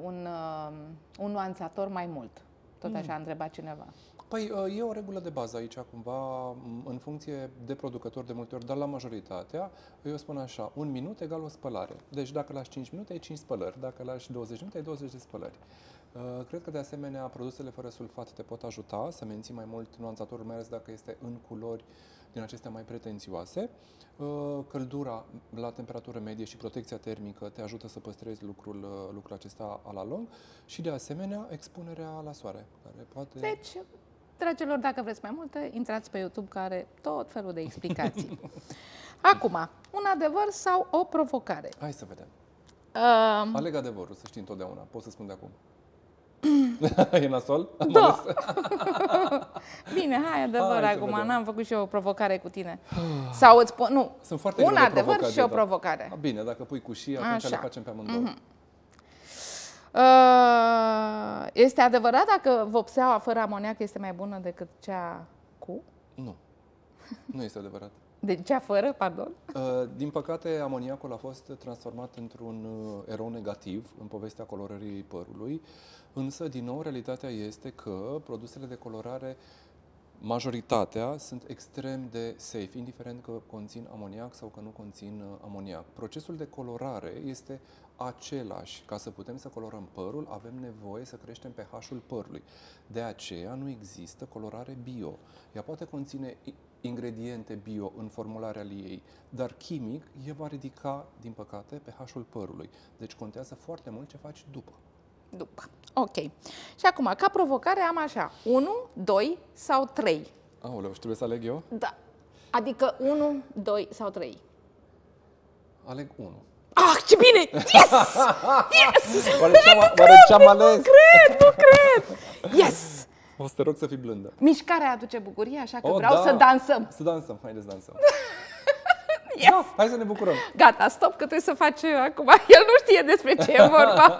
un, uh, un nuanțator mai mult? Tot așa a întrebat cineva. Păi uh, e o regulă de bază aici cumva, m, în funcție de producător de multe ori, dar la majoritatea, eu spun așa, un minut egal o spălare. Deci dacă lași 5 minute, ai 5 spălări. Dacă lași 20 minute, ai 20 de spălări. Uh, Cred că de asemenea produsele fără sulfat te pot ajuta să menții mai mult nuanțatorul, mai ales dacă este în culori din acestea mai pretențioase. Uh, Căldura la temperatură medie și protecția termică te ajută să păstrezi lucrul, uh, lucrul acesta a la lung și de asemenea expunerea la soare, care poate... Deci, dragilor, dacă vreți mai multe, intrați pe YouTube care tot felul de explicații. Acum, un adevăr sau o provocare? Hai să vedem. Um, Aleg adevărul, să știi întotdeauna. Pot să spun de acum. e nasol? Am Da. ales. bine, hai adevăr Hai să acum, vedem. n-am făcut și eu o provocare cu tine. Sau îți spun, nu, Sunt foarte un greu de adevăr provocat, și o da. provocare. A, Bine, dacă pui cu și, atunci Așa. Mhm. le facem pe amândouă. Uh, este adevărat dacă vopseaua fără amoniac este mai bună decât cea cu? Nu. Nu este adevărat. De cea fără, pardon? Uh, Din păcate, amoniacul a fost transformat într-un uh, erou negativ în povestea colorării părului, însă, din nou, realitatea este că produsele de colorare Majoritatea sunt extrem de safe, indiferent că conțin amoniac sau că nu conțin uh, amoniac. Procesul de colorare este același. Ca să putem să colorăm părul, avem nevoie să creștem pH-ul părului. De aceea nu există colorare bio. Ea poate conține i- ingrediente bio în formularea ei, dar chimic ea va ridica, din păcate, pH-ul părului. Deci contează foarte mult ce faci după. După. Ok. Și acum, ca provocare am așa, 1, 2 sau 3. Aoleu, și trebuie să aleg eu? Da. Adică 1, 2 sau 3. Aleg 1. Ah, ce bine! Yes! Yes! Oare ce-am, oare ce-am ales? Nu cred, nu cred! Yes! O să te rog să fii blândă. Mișcarea aduce bucurie, așa că Oh, vreau da. să dansăm. Să dansăm, haideți dansăm. Yes! Da, hai să ne bucurăm. Gata, stop, că trebuie să faci uh, acum. El nu știe despre ce e vorba.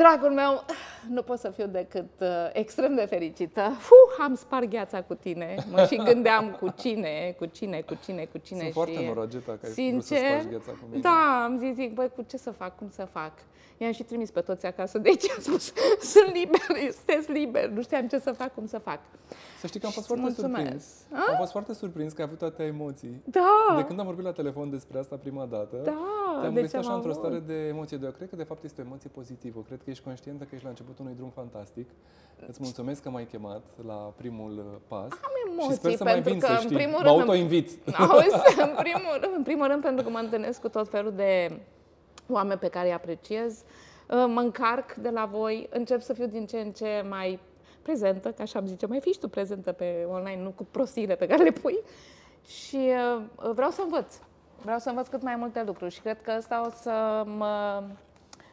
Dragul meu, nu pot să fiu decât uh, extrem de fericită. Fuh, am spart gheața cu tine. Mă și gândeam cu cine, cu cine, cu cine, cu cine. Sunt și, foarte norogeta că ai vrut să Sincer, spargi gheața cu mine. da, am zis, zic, băi, cu ce să fac, cum să fac? I-am și trimis pe toți acasă, deci am spus, sunt liber, sunteți liber, nu știam ce să fac, cum să fac. Să știi că am fost Și îți foarte mulțumesc. surprins. Am fost foarte surprins că ai avut atâtea emoții. Da, De când am vorbit la telefon despre asta prima dată, Da, te-am deci găsit am așa într-o avut. stare de emoție. De eu cred că de fapt este o emoție pozitivă. Cred că ești conștientă că ești la începutul unui drum fantastic. Îți mulțumesc că m-ai chemat la primul uh, pas. am și emoții, sper să mai pentru vin, că, să în știi. primul Mă rând, în- auto-invit. Auzi, în primul, rând, în primul rând, pentru că mă întâlnesc cu tot felul de oameni pe care îi apreciez, uh, mă încarc de la voi, încep să fiu din ce în ce mai prezentă, ca așa am zice, mai fii și tu prezentă pe online, nu cu prostiile pe care le pui. Și uh, vreau să învăț. Vreau să învăț cât mai multe lucruri și cred că asta o să mă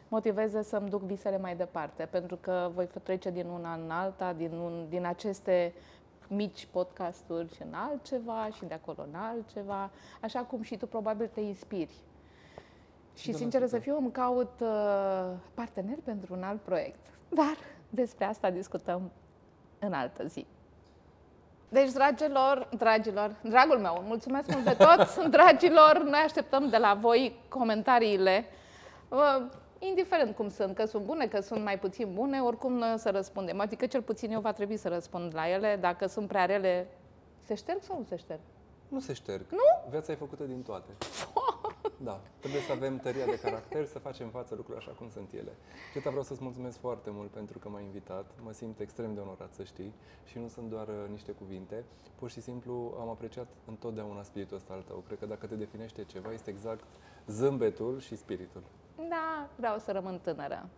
motiveze să-mi duc visele mai departe, pentru că voi trece din una în alta, din, un, din aceste mici podcasturi în altceva și de acolo în altceva, așa cum și tu probabil te inspiri. Și, sincer să fiu, îmi caut uh, partener pentru un alt proiect. Dar despre asta discutăm în altă zi. Deci, dragilor, dragilor, dragul meu, mulțumesc mult de tot, dragilor, noi așteptăm de la voi comentariile, uh, indiferent cum sunt, că sunt bune, că sunt mai puțin bune, oricum să răspundem. Adică cel puțin eu va trebui să răspund la ele, dacă sunt prea rele, se șterg sau nu se șterg? Nu se șterg. Nu? Viața e făcută din toate. Da, trebuie să avem tăria de caracter, să facem față lucrurile așa cum sunt ele. Geta, vreau să-ți mulțumesc foarte mult pentru că m-ai invitat. Mă simt extrem de onorat să știi și nu sunt doar uh, niște cuvinte. Pur și simplu am apreciat întotdeauna spiritul ăsta al tău. Cred că dacă te definește ceva, este exact zâmbetul și spiritul. Da, vreau să rămân tânără.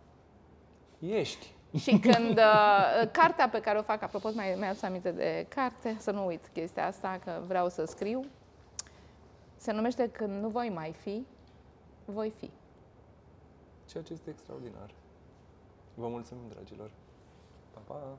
Ești. Și când uh, cartea pe care o fac, apropo, mai mi-ați aminte de carte, să nu uit chestia asta, că vreau să scriu, se numește Când nu voi mai fi, voi fi. Ceea ce este extraordinar. Vă mulțumim, dragilor. Pa, pa!